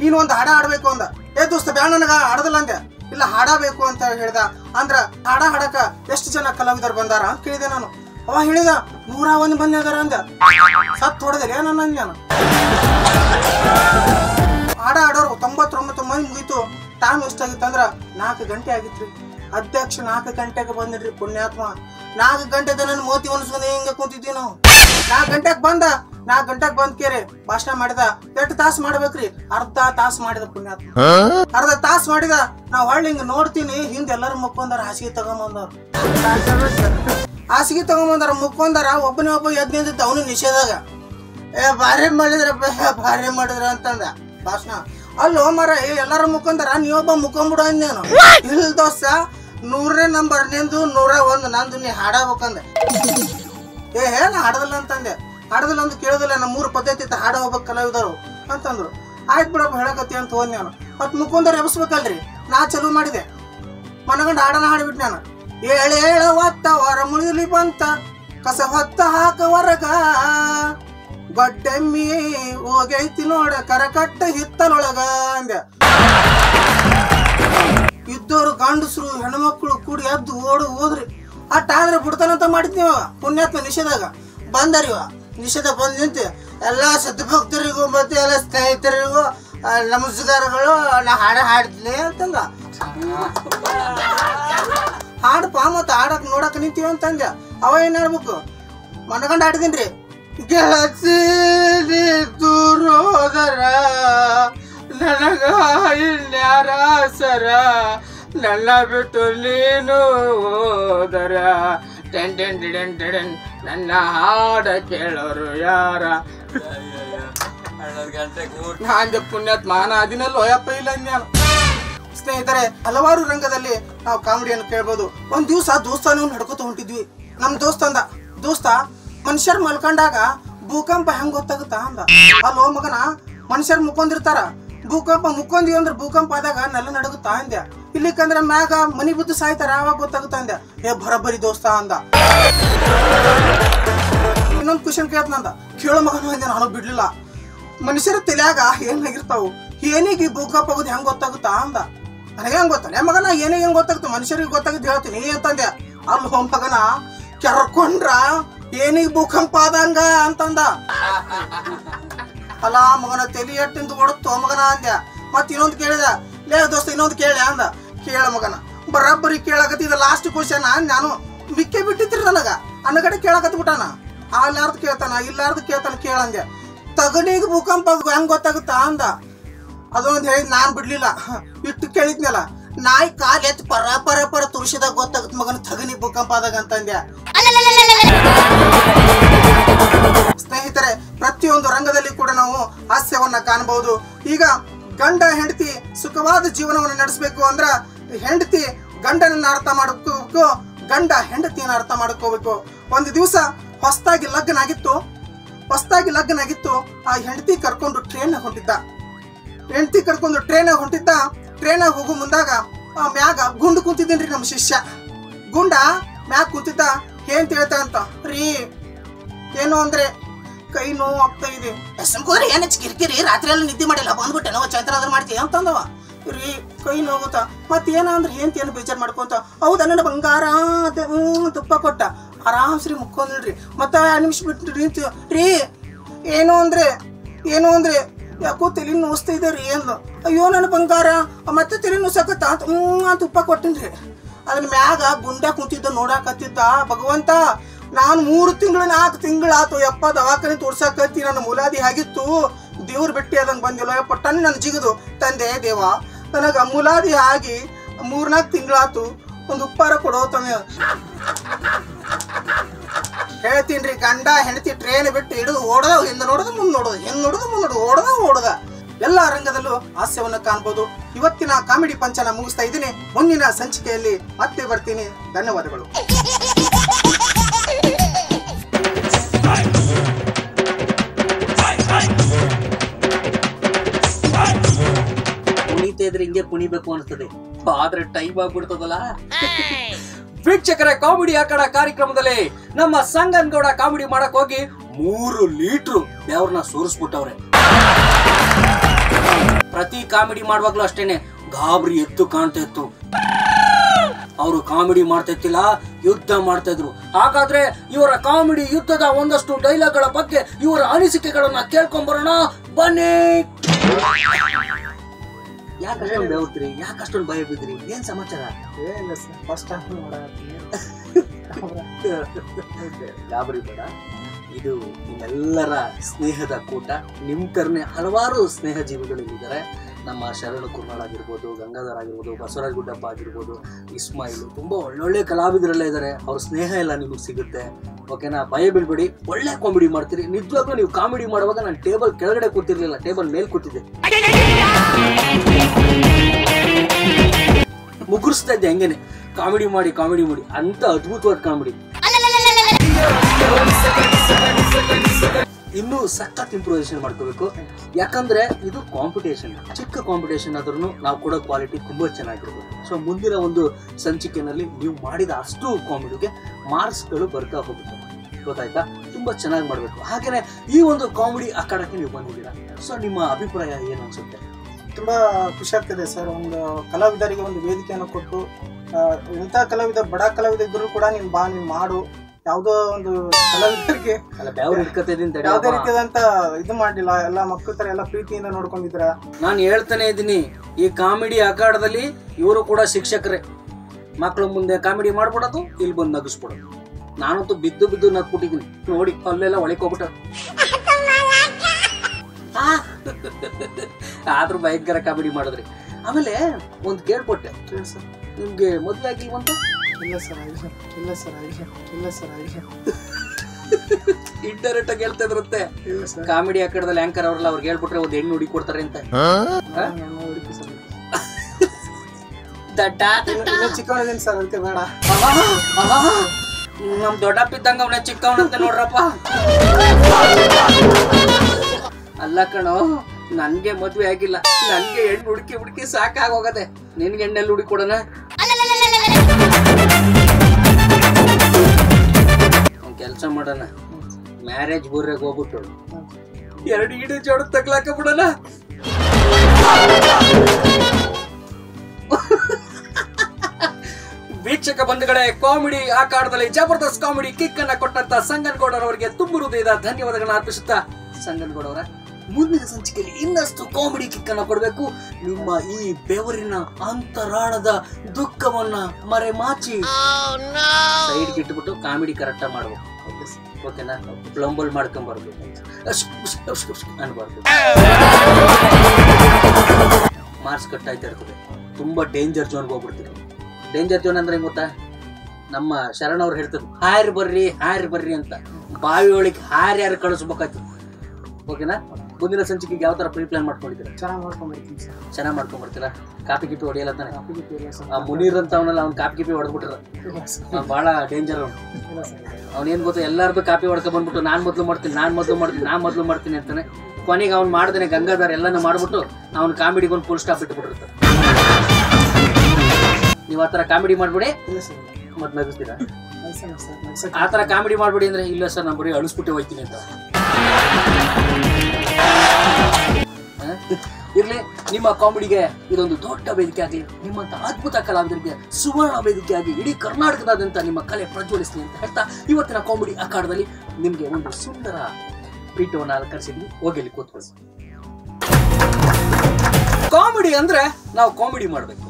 ನೀನು ಒಂದು ಹಾಡ ಆಡ್ಬೇಕು ಅಂದ. ಏ ದೋಸ್ತ ಬ್ಯಾ ನನಗೆ ಆಡದಲ್ಲ ಅಂದೆ. ಇಲ್ಲ, ಹಾಡಬೇಕು ಅಂತ ಹೇಳ್ದ. ಅಂದ್ರ, ಹಾಡ ಹಾಡಕ ಎಷ್ಟು ಜನ ಕಲಾವಿದರು ಬಂದಾರ ಅಂತ ಕೇಳಿದೆ ನಾನು. ಅವ ಹೇಳಿದ ನೂರ ಒಂದು ಮಂದಿ ಅದಾರ ಅಂದ. ಸತ್ ಹೊಡೆದ್ರೆ ನನ್ನ ನಾನು ಆಡ ಆಡೋರು ತೊಂಬತ್ತೊಂಬತ್ತು ಮಂದಿ ಮುಗೀತು. ಟೈಮ್ ಎಷ್ಟಾಗಿತ್ತು ಅಂದ್ರ ನಾಲ್ಕು ಗಂಟೆ ಆಗಿತ್ರಿ. ಅಧ್ಯಕ್ಷ ನಾಲ್ಕು ಗಂಟೆಗೆ ಬಂದಿಡ್ರಿ ಪುಣ್ಯಾತ್ಮ. ನಾಲ್ಕು ಗಂಟೆದ ನನ್ನ ಮೋತಿ ಒನ್ಸ್ಕೊಂಡು ಹಿಂಗ ಕೂತಿದ್ವಿ ನಾವು. ನಾಲ್ಕು ಗಂಟೆಗೆ ಬಂದ ನಾಲ್ಕು ಗಂಟೆಗೆ ಬಂದ್ ಕೇರಿ ಭಾಷಣ ಮಾಡಿದ ಎಷ್ಟು ತಾಸು ಮಾಡ್ಬೇಕ್ರಿ? ಅರ್ಧ ತಾಸು ಮಾಡಿದ ಪುಣ್ಯಾತ್ಮ. ಅರ್ಧ ತಾಸು ಮಾಡಿದ ನಾವ್ ಹಳ್ಳಿ ಹಿಂಗ ನೋಡ್ತೀನಿ ಹಿಂದೆ ಎಲ್ಲರೂ ಮುಕ್ಕೊಂದಾರ ಹಾಸಿಗೆ ತಗೊಂಬಂದವ್ರು. ಹಾಸಿಗೆ ತಗೊಂಬಂದಾರ ಮುಕ್ಕೊಂದಾರ ಒಬ್ಬನೇ ಒಬ್ಬ ಎದ್ದು ನಿಂತಿದ್ದ ಅವನು ನಿಷೇಧಾಗ. ಏ ಭಾರಿ ಮಾಡಿದ್ರಪ್ಪ ಏ, ಭಾರಿ ಮಾಡಿದ್ರ ಅಂತಂದ. ಭಾಷಣ ಅಲ್ಲೋ ಮರ ಎಲ್ಲಾರು ಮುಕ್ಕೊಂಡಾರ? ನೀವೊಬ್ಬ ಮುಕ್ಕೊಂಬಿಡು ಅಂದೇನು ಇಲ್ಲ ದೋಸ್ತ ನೂರನೇ ನಂಬರ್ ನಿಂದು ನೂರ ಒಂದು ನಂದು ನೀ ಹಾಡಬೇಕಂದೆ ಏ ಹೇ ನಾ ಹಾಡದಿಲ್ಲ ಅಂತಂದೆ. ಹಾಡದಿಲ್ಲ ಅಂತ ಕೇಳೋದಿಲ್ಲ ನಮ್ಮ ಮೂರು ಪದ್ಧತಿ ಇತ್ತು ಹಾಡ ಹೋಗ್ಬೇಕು ಕಲಾವಿದರು. ಅಂತಂದ್ರು. ಆಯ್ತು ಬಿಡಪ್ಪ ಹೇಳಕತ್ತಿ ಅಂತ ಹೋದ್ ನಾನು. ಮತ್ ಮುಖಂದರ್ ಎಬ್ಸ್ಬೇಕಲ್ರಿ? ನಾ ಚಲೋ ಮಾಡಿದೆ. ಮನಗಂಡ ಹಾಡನ ಹಾಡ್ಬಿಟ್ಟು ನಾನು. ಏಳು ಏಳು ಹೊತ್ತ ಹೊರ ಮುಳಿಲಿ ಬಂತ, ಕಸ ಹೊತ್ತ ಹಾಕ ಹೊರಗ. ಬಡ್ಡೆಮ್ಮಿ ಹೋಗೈತಿ ನೋಡ, ಕರಕಟ್ಟ ಹಿತ್ತಲೊಳಗ ಅಂದೆ. ಇದ್ದವರು ಗಂಡಸರು ಹೆಣ್ಮಕ್ಳು ಕೂಡಿ ಎದ್ದು ಓಡು ಹೋದ್ರಿ. ಅಟ್ಟ ಆದ್ರೆ ಬಿಡ್ತಾನಂತ ಮಾಡಿದ್ನಿವ ಪುಣ್ಯಾತ್ಮ ನಿಷೇಧಾಗ. ಬಂದರಿವ ನಿಷೇಧ ಬಂದ್ ನಿಂತು, ಎಲ್ಲ ಸದ್ಭಕ್ತರಿಗೂ ಮತ್ತೆ ಎಲ್ಲ ಸ್ನೇಹಿತರಿಗೂ ನಮಸ್ಕಾರಗಳು, ನಾ ಹಾಡ ಹಾಡ್ತೀನಿ ಅಂತಂದ. ಹಾಡಪ್ಪ ಮತ್ತು ಹಾಡಕ್ ನೋಡಕ್ ನಿಂತೀವಿ ಅಂತಂದ ಅವ ಏನ್ ಹೇಳ್ಬೇಕು? ಮನಗಂಡ ಆಡ್ತೀನ್ರಿ ಗೆಳತಿ ದೂರೋದರ ನನಗ ಇನ್ಯಾರ ಸರ? ನನ್ನ ಬಿಟ್ಟು ನೀನು ಹೋದರ? ಟೆನ್ ಟೆನ್ ಟಿಡೆನ್ ಟಿಡೆನ್ ನನ್ನ ಹಾಡ ಕೇಳೋರು ಯಾರ? ನಾಂದೆ ಪುಣ್ಯಾತ್ಮ ನಾ ಅದಿನಲ್ಲೋ ಯಪ್ಪ ಇಲ್ಲ ನಾನು ಸ್ನೇಹಿತರೆ, ಹಲವಾರು ರಂಗದಲ್ಲಿ ನಾವು ಕಾಮಿಡಿಯನ್ನು ಕೇಳ್ಬೋದು. ಒಂದ್ ದಿವಸ ನಾವು ನಡ್ಕೋತ ಹೊಂಟಿದ್ವಿ. ನಮ್ ದೋಸ್ತ ಅಂದ, ದೋಸ್ತ, ಮನುಷ್ಯರ್ ಮಲ್ಕೊಂಡಾಗ ಭೂಕಂಪ ಹೆಂಗ್ ಗೊತ್ತಾಗುತ್ತಾ? ಅಂದ, ಅಲ್ಲೋ ಮಗನ, ಮನುಷ್ಯರ್ ಮುಕ್ಕೊಂಡಿರ್ತಾರ. ಭೂಕಂಪ ಮುಕ್ಕೊಂದಿವಿ ಅಂದ್ರೆ ಭೂಕಂಪ ಆದಾಗ ನೆಲ ನಡಗುತ್ತಾ? ಅಂದ್ಯ. ಇಲ್ಲಿಕಂದ್ರೆ ಮ್ಯಾಗ ಮನಿ ಬಿದ್ದು ಸಾಯ್ತಾರ, ಅವಾಗ ಗೊತ್ತಾಗುತ್ತಾ? ಅಂದ್ಯ. ಏ, ಬರಬ್ಬರಿ ದೋಸ್ತ ಅಂದ. ಇನ್ನೊಂದು ಕ್ವಶನ್ ಕೇಳ್ತಂದ ಕೇಳೋ ಮಗನು ಅಂದೆ ನಾನು ಬಿಡ್ಲಿಲ್ಲ. ಮನುಷ್ಯರ ತಲೆಯಾಗ ಏನಾಗಿರ್ತಾವು ಏನಿಗೆ ಭೂಕಂಪ ಆಗೋದು ಹೆಂಗ್ ಗೊತ್ತಾಗುತ್ತಾ? ಅಂದ. ನನಗೆ ಹೆಂಗ್ ನಿಮ್ಮ ಮಗನ ಏನೇ ಏನು ಗೊತ್ತಾಗುತ್ತೆ? ಮನುಷ್ಯರಿಗೆ ಗೊತ್ತಾಗುತ್ತೆ, ಹೇಳ್ತೀನಿ. ಅಂತಂದೆ ಅಲ್ಲಿ ಹೋಮ್ ಮಗನ, ಕೆರ್ಕೊಂಡ್ರ ಏನಿಗೆ ಭೂಕಂಪ ಆದಂಗ? ಅಂತಂದ. ಅಲ್ಲ, ಮಗನ ತಲೆ ಎಟ್ಟಿಂದ ಓಡುತ್ತೋ ಮಗನ ಅಂದ್ಯ ಮತ್ತೆ ಇನ್ನೊಂದು ಕೇಳಿದ. ಲೇ ದೋಸ್ತ, ಇನ್ನೊಂದು ಕೇಳಿ, ಅಂದ. ಕೇಳ ಮಗನ, ಬರಾಬರಿ ಕೇಳಕತ್ತಿದ ಲಾಸ್ಟ್ ಕ್ವಶನ್ ನಾನು ಮಿಕ್ಕೆ ಬಿಟ್ಟಿದ್ರಿ ನನಗ. ಅನ್ನಗಡೆ ಕೇಳಕತ್ ಬಿಟ್ಟಾನ? ಅಲ್ಲಾರ್ದು ಕೇಳ್ತಾನ, ಇಲ್ಲಾರ್ದು ಕೇಳ್ತಾನ, ಕೇಳಂದೆ. ತಗನಿಗೆ ಭೂಕಂಪ, ಹೆಂಗ್ ಗೊತ್ತಾಗುತ್ತಾ? ಅಂದ. ಅದೊಂದು ಹೇಳಿ ನಾನ್ ಬಿಡ್ಲಿಲ್ಲ. ಇಟ್ಟು ಕೇಳಿದ್ನಲ್ಲ. ನಾಯಿ ಕಾಲ್ ಎತ್ ಪರ ಪರ ಪರ ತುರ್ಸಿದಾಗ ಗೊತ್ತಾಗತ್ ಮಗನ ತಗನಿ ಭೂಕಂಪ ಆದಾಗ ಅಂತಂದ್ಯ. ಸ್ನೇಹಿತರೆ, ಪ್ರತಿಯೊಂದು ರಂಗದಲ್ಲಿ ಕೂಡ ನಾವು ಹಾಸ್ಯವನ್ನ ಕಾಣಬಹುದು ಈಗ ಗಂಡ, ಹೆಂಡತಿ ಸುಖವಾದ ಜೀವನವನ್ನು ನಡೆಸಬೇಕು ಅಂದ್ರ ಹೆಂಡತಿ ಗಂಡನನ್ನ ಅರ್ಥ ಮಾಡ್ಕೋಬೇಕು, ಗಂಡ, ಹೆಂಡತಿಯನ್ನ ಅರ್ಥ ಮಾಡ್ಕೋಬೇಕು. ಒಂದು ದಿವಸ ಹೊಸದಾಗಿ ಲಗ್ನ ಆಗಿತ್ತು. ಹೊಸದಾಗಿ ಲಗ್ನ ಆಗಿತ್ತು. ಆ ಹೆಂಡತಿ ಕರ್ಕೊಂಡು ಟ್ರೈನ್ ಹೊಂಟಿದ್ದ. ಹೆಂಡತಿ ಕರ್ಕೊಂಡು ಟ್ರೈನ್ ಹೊಂಟಿದ್ದ ಟ್ರೈನ್ ಹೋಗೋ ಮುಂದಾಗ ಆ ಮ್ಯಾಗ ಗುಂಡು ಕುಂತಿದ್ದೇನ್ರಿ ನಮ್ಮ ಶಿಷ್ಯ. ಗುಂಡ ಮ್ಯಾಗ ಕುಂತಿದ್ದ ಏನ್ ಹೇಳ್ತಾ ಅಂತ ರೀ ಏನು ಅಂದ್ರೆ ಕೈ ನೋವು ಆಗ್ತಾ ಇದೆ. ಸುಮ್ಕೋರಿ ಏನ ಕಿರಿಕಿರಿ ರಾತ್ರಿ ಎಲ್ಲ ನಿದ್ದೆ ಮಾಡಿಲ್ಲ ಬಂದ್ಬಿಟ್ಟೆ ನೋವು ಚೈತ್ರ ಅದ್ರ ಮಾಡ್ತೀಯ ಅಂತಂದವ. ರೀ ಕೈ ನೋಗುತ್ತ ಮತ್ತೆ ಏನ ಅಂದ್ರೆ ಹೆಂತ ಏನು ಬೇಜಾರು ಮಾಡ್ಕೊಂತ ಹೌದಾ ನನ್ನ ಬಂಗಾರ ತುಪ್ಪ ಕೊಟ್ಟ. ಆರಾಮ್ಸ್ರಿ ಮುಕ್ಕೊಂದಿಲ್ರಿ. ಮತ್ತೆ ನಿಮಿಷ ಬಿಟ್ಟು ನಿಂತು ರೀ ಏನು ಅಂದ್ರೆ ಏನು ಅಂದ್ರೆ ಯಾಕೋ ತಲೆ ನೋಸ್ತಾ ಇದ್ದಾರೆ ರೀ ಅಂದ್ಲು ಅಯ್ಯೋ, ನನ್ನ ಬಂಗಾರ. ಮತ್ತೆ ತಲೆ ನೋಸಕತ್ತ? ಅಂತ ಹ್ಞೂ ಅಂತ ತುಪ್ಪ ಕೊಟ್ಟಿನ್ರಿ ಅದನ್ನ ಮ್ಯಾಗ ಗುಂಡ ಕುಂತಿದ್ದ, ನೋಡಾಕತ್ತಿದ್ದ. ಭಗವಂತ, ನಾನು ಮೂರು ತಿಂಗಳು, ನಾಲ್ಕು ತಿಂಗಳಾತು, ಯಪ್ಪ, ದವಾಖಾನೆ ತೋರ್ಸಾಕತ್ತಿ, ನನ್ನ ಮುಲಾದಿ ಆಗಿತ್ತು. ದೇವ್ರು ಬಿಟ್ಟಿ ಅದಂಗೆ ಬಂದಿಲ್ಲ. ಯಪ್ಪ ಟನ್ ನನ್ನ ಜಿಗದು. ತಂದೆ, ದೇವ, ನನಗೆ ಮುಲಾದಿ ಆಗಿ ಮೂರ್ನಾಲ್ಕು ತಿಂಗಳಾತು, ಒಂದು ಉಪ್ಪಾರ ಕೊಡೋ ತಮ್ಮ ಹೇಳ್ತೀನಿ ಗಂಡ ಹೆಂಡತಿ ಟ್ರೈನ್ ಬಿಟ್ಟು ಹಿಡಿದು ಓಡದ ಹಿಂದೆ ನೋಡೋದು ಮುಂದೆ ನೋಡೋದು. ಹಿಂದೆ ನೋಡೋದು ಮುಂದೆ ನೋಡೋದು ಓಡದ ಓಡದ. ಎಲ್ಲ ರಂಗದಲ್ಲೂ ಹಾಸ್ಯವನ್ನು ಕಾಣ್ಬೋದು. ಇವತ್ತಿನ ಕಾಮಿಡಿ ಪಂಚನ ಮುಗಿಸ್ತಾ ಇದ್ದೀನಿ. ಮುಂದಿನ ಸಂಚಿಕೆಯಲ್ಲಿ ಮತ್ತೆ ಬರ್ತೀನಿ. ಧನ್ಯವಾದಗಳು. ಕುಣಿತ ಇದ್ರೆ ಹಿಂಗೆ ಕುಣಿಬೇಕು ಅನ್ಸ್ತದೆ. ಆದ್ರೆ ಟೈಮ್ ಆಗ್ಬಿಡ್ತದಲ್ಲ. ವೀಕ್ಷಕರ, ಕಾಮಿಡಿ ಆಕಡ ಕಾರ್ಯಕ್ರಮದಲ್ಲಿ ನಮ್ಮ ಸಂಗನ್ಗೌಡ ಕಾಮಿಡಿ ಮಾಡಕ್ ಹೋಗಿ ಮೂರು ಲೀಟ್ರು ಬೆವ್ರನ್ನ ಸೋರಿಸ್ಬಿಟ್ಟವ್ರೆ. ಪ್ರತಿ ಕಾಮಿಡಿ ಮಾಡುವಾಗ್ಲೂ ಅಷ್ಟೇನೆ, ಗಾಬರಿ ಎತ್ತು ಕಾಣ್ತಾ ಇತ್ತು. ಅವರು ಕಾಮಿಡಿ ಮಾಡ್ತಾ ಇತ್ತಿಲ್ಲ ಯುದ್ಧ ಮಾಡ್ತಾ ಇದ್ರು. ಹಾಗಾದ್ರೆ ಇವರ ಕಾಮಿಡಿ ಯುದ್ಧದ ಒಂದಷ್ಟು ಡೈಲಾಗ್ಗಳ ಬಗ್ಗೆ ಇವರ ಅನಿಸಿಕೆಗಳನ್ನ ಕೇಳ್ಕೊಂಡ್ ಬರೋಣ ಅಷ್ಟೊಂದು ಯಾಕಷ್ಟೊಂದು ಯಾಕೆ ಅಷ್ಟೊಂದು ಭಯ ಬಿದ್ರಿ ಏನು ಸಮಾಚಾರ? ಏನಿಲ್ಲ ಸರ್. ಫಸ್ಟ್ ಗಾಬರಿ ಬೇಡ. ಇದು ನಿಮ್ಮೆಲ್ಲರ ಸ್ನೇಹದ ಕೂಟ. ನಿಮ್ ಕರ್ನೆ ಹಲವಾರು ಸ್ನೇಹ ಜೀವಿಗಳಿದ್ದಾರೆ. ನಮ್ಮ ಶರಣ ಕುರ್ನಾಳ್ ಆಗಿರ್ಬೋದು ಗಂಗಾಧರ್ ಆಗಿರ್ಬೋದು ಬಸವರಾಜ್ ಗುಡ್ಡಪ್ಪ ಆಗಿರ್ಬೋದು ಇಸ್ಮಾಯಿಲ್. ತುಂಬಾ ಒಳ್ಳೊಳ್ಳೆ ಕಲಾವಿದರೆಲ್ಲ ಇದ್ದಾರೆ. ಅವ್ರ ಸ್ನೇಹ ಎಲ್ಲ ನಿಮಗೆ ಸಿಗುತ್ತೆ. ಓಕೆನಾ ಭಯ ಬಿಡ್ಬೇಡಿ ಒಳ್ಳೆ ಕಾಮಿಡಿ ಮಾಡ್ತೀರಿ. ನಿಜವಾಗ್ಲೂ ನೀವು ಕಾಮಿಡಿ ಮಾಡುವಾಗ ನಾನು ಟೇಬಲ್ ಕೆಳಗಡೆ ಕೂತಿರ್ಲಿಲ್ಲ. ಟೇಬಲ್ ಮೇಲೆ ಕೂತಿದ್ದೆ. ಮುಗುರ್ಸ್ತಾ ಇದ್ದೆ ಹಂಗೇನೆ. ಕಾಮಿಡಿ ಮಾಡಿ ಕಾಮಿಡಿ ಮಾಡಿ. ಅಂತ ಅದ್ಭುತವಾದ ಕಾಮಿಡಿ. ಇನ್ನೂ ಸಖತ್ ಇಂಪ್ರೂವೈಸೇಷನ್ ಮಾಡ್ಕೋಬೇಕು. ಯಾಕಂದ್ರೆ ಇದು ಕಾಂಪಿಟೇಷನ್ ಚಿಕ್ಕ ಕಾಂಪಿಟೇಷನ್ ಆದ್ರೂ ನಾವು ಕೊಡೋ ಕ್ವಾಲಿಟಿ ತುಂಬಾ ಚೆನ್ನಾಗಿರ್ಬೇಕು ಸೊ ಮುಂದಿನ ಒಂದು ಸಂಚಿಕೆನಲ್ಲಿ ನೀವು ಮಾಡಿದ ಅಷ್ಟು ಕಾಮಿಡಿಗೆ ಮಾರ್ಕ್ಸ್ಗಳು ಬರ್ತಾ ಹೋಗುತ್ತೆ. ಗೊತ್ತಾಯ್ತಾ? ತುಂಬಾ ಚೆನ್ನಾಗಿ ಮಾಡಬೇಕು. ಹಾಗೇನೆ ಈ ಒಂದು ಕಾಮಿಡಿ ಅಖಾಡಕ್ಕೆ ನೀವು ಬಂದಿದ್ದೀರಾ. ಸೊ ನಿಮ್ಮ ಅಭಿಪ್ರಾಯ ಏನು ಅನ್ಸುತ್ತೆ? ತುಂಬಾ ಖುಷಿ ಆಗ್ತದೆ ಸರ್. ಒಂದು ಕಲಾವಿದರಿಗೆ ಒಂದು ವೇದಿಕೆಯನ್ನು ಕೊಟ್ಟು ಇಂಥ ಕಲಾವಿದ ಬಡ ಕಲಾವಿದ ಇದ್ದರೂ ಕೂಡ ನೀನು ಬಾ ನೀನು ಮಾಡು. ಯಾವುದೋ ಒಂದು ಕಲಾವಿದರಿಗೆ ಯಾವುದೇ. ರೀತಿಯಾದಂತ ಇದು ಮಾಡಲಿಲ್ಲ. ಎಲ್ಲ ಮಕ್ಕಳ ತರ ಎಲ್ಲ ಪ್ರೀತಿಯಿಂದ ನೋಡ್ಕೊಂಡಿದ್ರ ನಾನು ಹೇಳ್ತಾನೆ ಇದ್ದೀನಿ ಈ ಕಾಮಿಡಿ ಅಖಾಡದಲ್ಲಿ ಇವರು ಕೂಡ ಶಿಕ್ಷಕರೇ. ಮಕ್ಕಳು ಮುಂದೆ ಕಾಮಿಡಿ ಮಾಡ್ಬಿಡೋದು ಇಲ್ಲಿ ಬಂದು ನಗಿಸ್ಬಿಡೋದು. ನಾನಂತೂ ಬಿದ್ದು ಬಿದ್ದು ನಗ್ಬಿಟ್ಟಿದ್ದೀನಿ. ನೋಡಿ ಅಲ್ಲೆಲ್ಲ ಒಳಕೋಗ್ಬಿಟ್ಟ ಆದ್ರೂ ಭಯಂಕರ ಕಾಮಿಡಿ ಮಾಡಿದ್ರಿ. ಆಮೇಲೆ ಒಂದು ಕೇಳ್ಕೊಟ್ಟೆ ಸರ್. ನಿಮ್ಗೆ ಮದುವೆ ಆಗಿ ಅಂತ? ಇಲ್ಲ ಸರ್ ಆಗಿಲ್ಲ. ಇಲ್ಲ ಸರ್ ಆಗಿಲ್ಲ. ಇಲ್ಲ ಸರ್ ಆಗಿಲ್ಲ. ಇಂಟರ್ನೆಟ್ ಆಗಿ ಹೇಳ್ತಾ ಇದ್ರಂತೆ. ಕಾಮಿಡಿ ಆಕಡದಲ್ಲಿ ಆಂಕರ್ ಅವ್ರಲ್ಲ ಅವ್ರಿಗೆ ಹೇಳ್ಬಿಟ್ರೆ ಒಂದು ಹೆಣ್ಣು ಹುಡುಗಿ ಕೊಡ್ತಾರೆ ಅಂತ. ಸರ್. ಚಿಕ್ಕವನಿದ್ದೀನಿ ಅದಕ್ಕೆ ಬೇಡ. ನಮ್ ದೊಡ್ಡಪ್ಪ ಇದ್ದಂಗ ಅವನ ಚಿಕ್ಕವನಂತ ನೋಡ್ರಪ್ಪ. ಅಲ್ಲ ಕಣೋ, ನನ್ಗೆ ಮದ್ವೆ ಆಗಿಲ್ಲ. ನನ್ಗೆ ಹೆಣ್ಣು ಹುಡುಕಿ ಹುಡುಕಿ ಸಾಕಾಗೋಗದೆ. ನಿನ್ಗೆ ಹೆಣ್ಣೆಲ್ಲ ಹುಡುಕಿ ಕೊಡೋಣ? ಕೆಲ್ಸ ಮಾಡೋಣ. ಮ್ಯಾರೇಜ್ ಬೂರ್ಯಾಗ ಹೋಗ್ಬಿಟ್ಟು ಎರಡು ಇಡೀ ಜೋಡು ತಗ್ಲಾಕ ಬಿಡೋಣ? ವೀಕ್ಷಕ ಬಂಧುಗಳೇ, ಕಾಮಿಡಿ ಆ ಕಾಡದಲ್ಲಿ ಜಬರ್ದಸ್ತ್ ಕಾಮಿಡಿ ಕಿಕ್ ಅನ್ನ ಕೊಟ್ಟಂತ ಸಂಗನಗೌಡರ್ ಅವರಿಗೆ ತುಂಬ ಹೃದಯದ ಧನ್ಯವಾದಗಳನ್ನ ಅರ್ಪಿಸುತ್ತಾ ಸಂಗನಗೌಡವರ ಮುಂದಿನ ಸಂಚಿಕೆಯಲ್ಲಿ ಇನ್ನಷ್ಟು ಕಾಮಿಡಿ ಕಿಕ್ ಅನ್ನ ಕೊಡಬೇಕು. ನಿಮ್ಮ ಈ ಬೆವರಿನ ಅಂತರಾಳದ ದುಃಖವನ್ನ ಮರೆಮಾಚಿ. ಸೈಡ್ ಇಟ್ಬಿಟ್ಟು ಕಾಮಿಡಿ ಕರೆಕ್ಟ್ ಮಾಡ್ಬೇಕು. ಓಕೆನಾ ಪ್ಲಂಬಲ್ ಮಾಡ್ಕೊಂಬಾರ್ದು ಅನ್ಬಾರ್ದು ಮಾರ್ಕ್ಸ್ ಕಟ್ ಆಯ್ತಾ ಇರ್ತದೆ. ತುಂಬಾ ಡೇಂಜರ್ ಜೋನ್ ಹೋಗ್ಬಿಡ್ತೀವಿ ಡೇಂಜರ್ ಜೋನ್ ಅಂದ್ರೆ ಗೊತ್ತಾ? ನಮ್ಮ ಶರಣ ಅವ್ರು ಹೇಳ್ತಾರೆ ಹಾರಿ ಬರ್ರಿ ಹಾರಿ ಬರ್ರಿ ಅಂತ. ಬಾವಿ ಒಳಗೆ ಹಾರಿ ಯಾರು ಕಳಿಸ್ಬೇಕಾಯ್ತು ಓಕೆನಾ ಮುಂದಿನ ಸಂಚಿಕೆಗೆ ಯಾವ ತರ ಪ್ರೀ ಪ್ಲಾನ್ ಮಾಡ್ಕೊಂಡಿದ್ದೀರಾ? ಚೆನ್ನಾಗಿ ಮಾಡ್ಕೊಂಡ್ಬಿಡ್ತೀನಿ ಸರ್. ಚೆನ್ನಾಗಿ ಮಾಡ್ಕೊಂಡ್ಬಿಡ್ತೀರಾ? ಕಾಪಿ ಕಿಟ್ಟು ಹೊಡೆಯಲ್ಲ ತಾನೆ? ಕಾಪಿ ಆ ಮುನೀರ್ ಅಂತ ಅವನಲ್ಲ ಅವ್ನು ಕಾಪಿ ಕಿಪಿ ಹೊಡೆದ್ಬಿಟ್ರ. ಅವ್ನು. ಭಾಳ ಡೇಂಜರ್ ಅವನು ಅವ್ನೇನ್ ಗೊತ್ತಾ ಎಲ್ಲಾರ್ದು ಕಾಪಿ ಹೊಡ್ಕೊ ಬಂದ್ಬಿಟ್ಟು ನಾನು ಮೊದ್ಲು ಮಾಡ್ತೀನಿ ನಾನು ಮೊದ್ಲು ಮಾಡ್ತೀನಿ ನಾನು ಮೊದ್ಲು ಮಾಡ್ತೀನಿ ಅಂತಾನೆ ಕೊನೆಗೆ ಅವ್ನು ಮಾಡ್ದೇನೆ ಗಂಗಾಧರ್ ಎಲ್ಲನೂ ಮಾಡ್ಬಿಟ್ಟು ಅವ್ನು ಕಾಮಿಡಿಗೆ ಒಂದು ಫುಲ್ ಸ್ಟಾಪ್ ಇಟ್ಬಿಟ್ಟಿರ್ತಾರೆ. ನೀವು ಆ ಥರ ಕಾಮಿಡಿ ಮಾಡ್ಬಿಡಿ. ಮತ್ತೆ ನಗಿಸ್ತೀರಾ? ಆ ಥರ ಕಾಮಿಡಿ ಮಾಡ್ಬಿಡಿ ಅಂದ್ರೆ ಇಲ್ಲ ಸರ್ ನಮ್ಮ ಬರೀ ಅಳಿಸ್ಬಿಟ್ಟೆ ಹೋಗ್ತೀನಿ ಅಂತ? *laughs* ಇರ್ಲಿ, ನಿಮ್ಮ ಕಾಮಿಡಿಗೆ ಇದೊಂದು ದೊಡ್ಡ ವೇದಿಕೆ ಆಗಲಿ ನಿಮ್ಮಂತ ಅದ್ಭುತ ಕಲಾವಿದರಿಗೆ ಸುವರ್ಣ ವೇದಿಕೆ ಆಗಿ ಇಡೀ ಕರ್ನಾಟಕದಾದ್ಯಂತ ನಿಮ್ಮ ಕಲೆ ಪ್ರಜ್ವಲಿಸಲಿ ಅಂತ ಹೇಳ್ತಾ ಇವತ್ತಿನ ಕಾಮಿಡಿ ಅಖಾಡದಲ್ಲಿ ನಿಮಗೆ ಒಂದು ಸುಂದರ ಪೀಠವನ್ನು ಅಲಂಕರಿಸಿದ್ವಿ ಹೋಗಿ ಕೂತ್ಕೊಳ್ಸಿ ಕಾಮಿಡಿ ಅಂದ್ರೆ ನಾವು ಕಾಮಿಡಿ ಮಾಡಬೇಕು.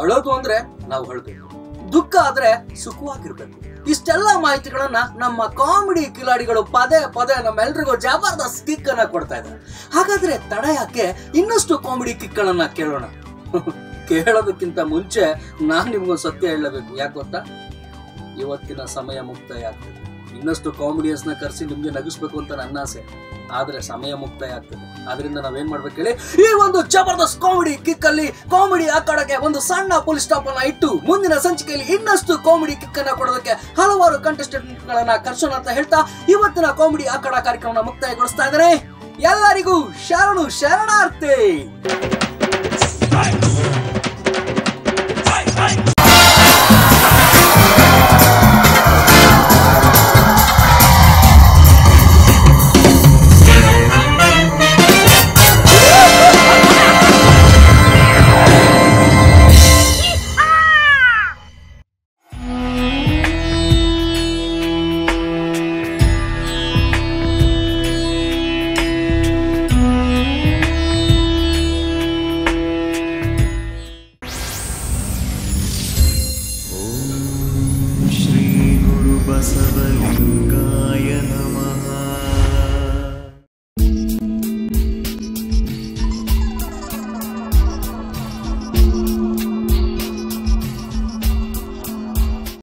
ಅಳೋದು ಅಂದ್ರೆ ನಾವು ಅಳಬೇಕು. ದುಃಖ ಆದ್ರೆ ಸುಖವಾಗಿರ್ಬೇಕು. ಇಷ್ಟೆಲ್ಲ ಮಾಹಿತಿಗಳನ್ನ ನಮ್ಮ ಕಾಮಿಡಿ ಕಿಲಾಡಿಗಳು ಪದೇ ಪದೇ ನಮ್ಮೆಲ್ರಿಗೂ ಜಬರ್ದಸ್ತ್ ಕಿಕ್ ಅನ್ನ ಕೊಡ್ತಾ ಇದ್ದಾರೆ. ಹಾಗಾದ್ರೆ ತಡ ಯಾಕೆ ಇನ್ನಷ್ಟು ಕಾಮಿಡಿ ಕಿಕ್ಗಳನ್ನ ಕೇಳೋಣ? *laughs* ಕೇಳೋದಕ್ಕಿಂತ ಮುಂಚೆ ನಾನು ನಿಮ್ಗೊಂದು ಸತ್ಯ ಹೇಳಬೇಕು. ಯಾಕೆ ಗೊತ್ತಾ? ಇವತ್ತಿನ ಸಮಯ ಮುಕ್ತಾಯ ಆಗ್ತದೆ. ಇನ್ನಷ್ಟು ಕಾಮಿಡಿಯನ್ಸ್ನ ಕರೆಸಿ ನಿಮಗೆ ನಗಿಸ್ಬೇಕು ಅಂತ ನನ್ನ ಆಸೆ. ಆದರೆ ಸಮಯ ಮುಕ್ತಾಯ ಆಗ್ತದೆ. ಆದ್ರಿಂದ ನಾವೇನ್ ಮಾಡ್ಬೇಕು ಹೇಳಿ? ಈ ಒಂದು ಜಬರ್ದಸ್ತ್ ಕಾಮಿಡಿ ಕಿಕ್ ಅಲ್ಲಿ ಕಾಮಿಡಿ ಆಕಾಡಕ್ಕೆ ಒಂದು ಸಣ್ಣ ಪೊಲೀಸ್ ಸ್ಟಾಪ್ ಅನ್ನ ಇಟ್ಟು ಮುಂದಿನ ಸಂಚಿಕೆಯಲ್ಲಿ ಇನ್ನಷ್ಟು ಕಾಮಿಡಿ ಕಿಕ್ ಅನ್ನ ಕೊಡೋದಕ್ಕೆ ಹಲವಾರು ಕಂಟೆಸ್ಟೆಂಟ್ ಗಳನ್ನ ಕರ್ಸೋಣ ಅಂತ ಹೇಳ್ತಾ ಇವತ್ತಿನ ಕಾಮಿಡಿ ಆಕಾಡ ಕಾರ್ಯಕ್ರಮನ ಮುಕ್ತಾಯಗೊಳಿಸ್ತಾ ಇದ್ದಾರೆ ಎಲ್ಲರಿಗೂ ಶರಣು ಶರಣಾರ್ಥಿ.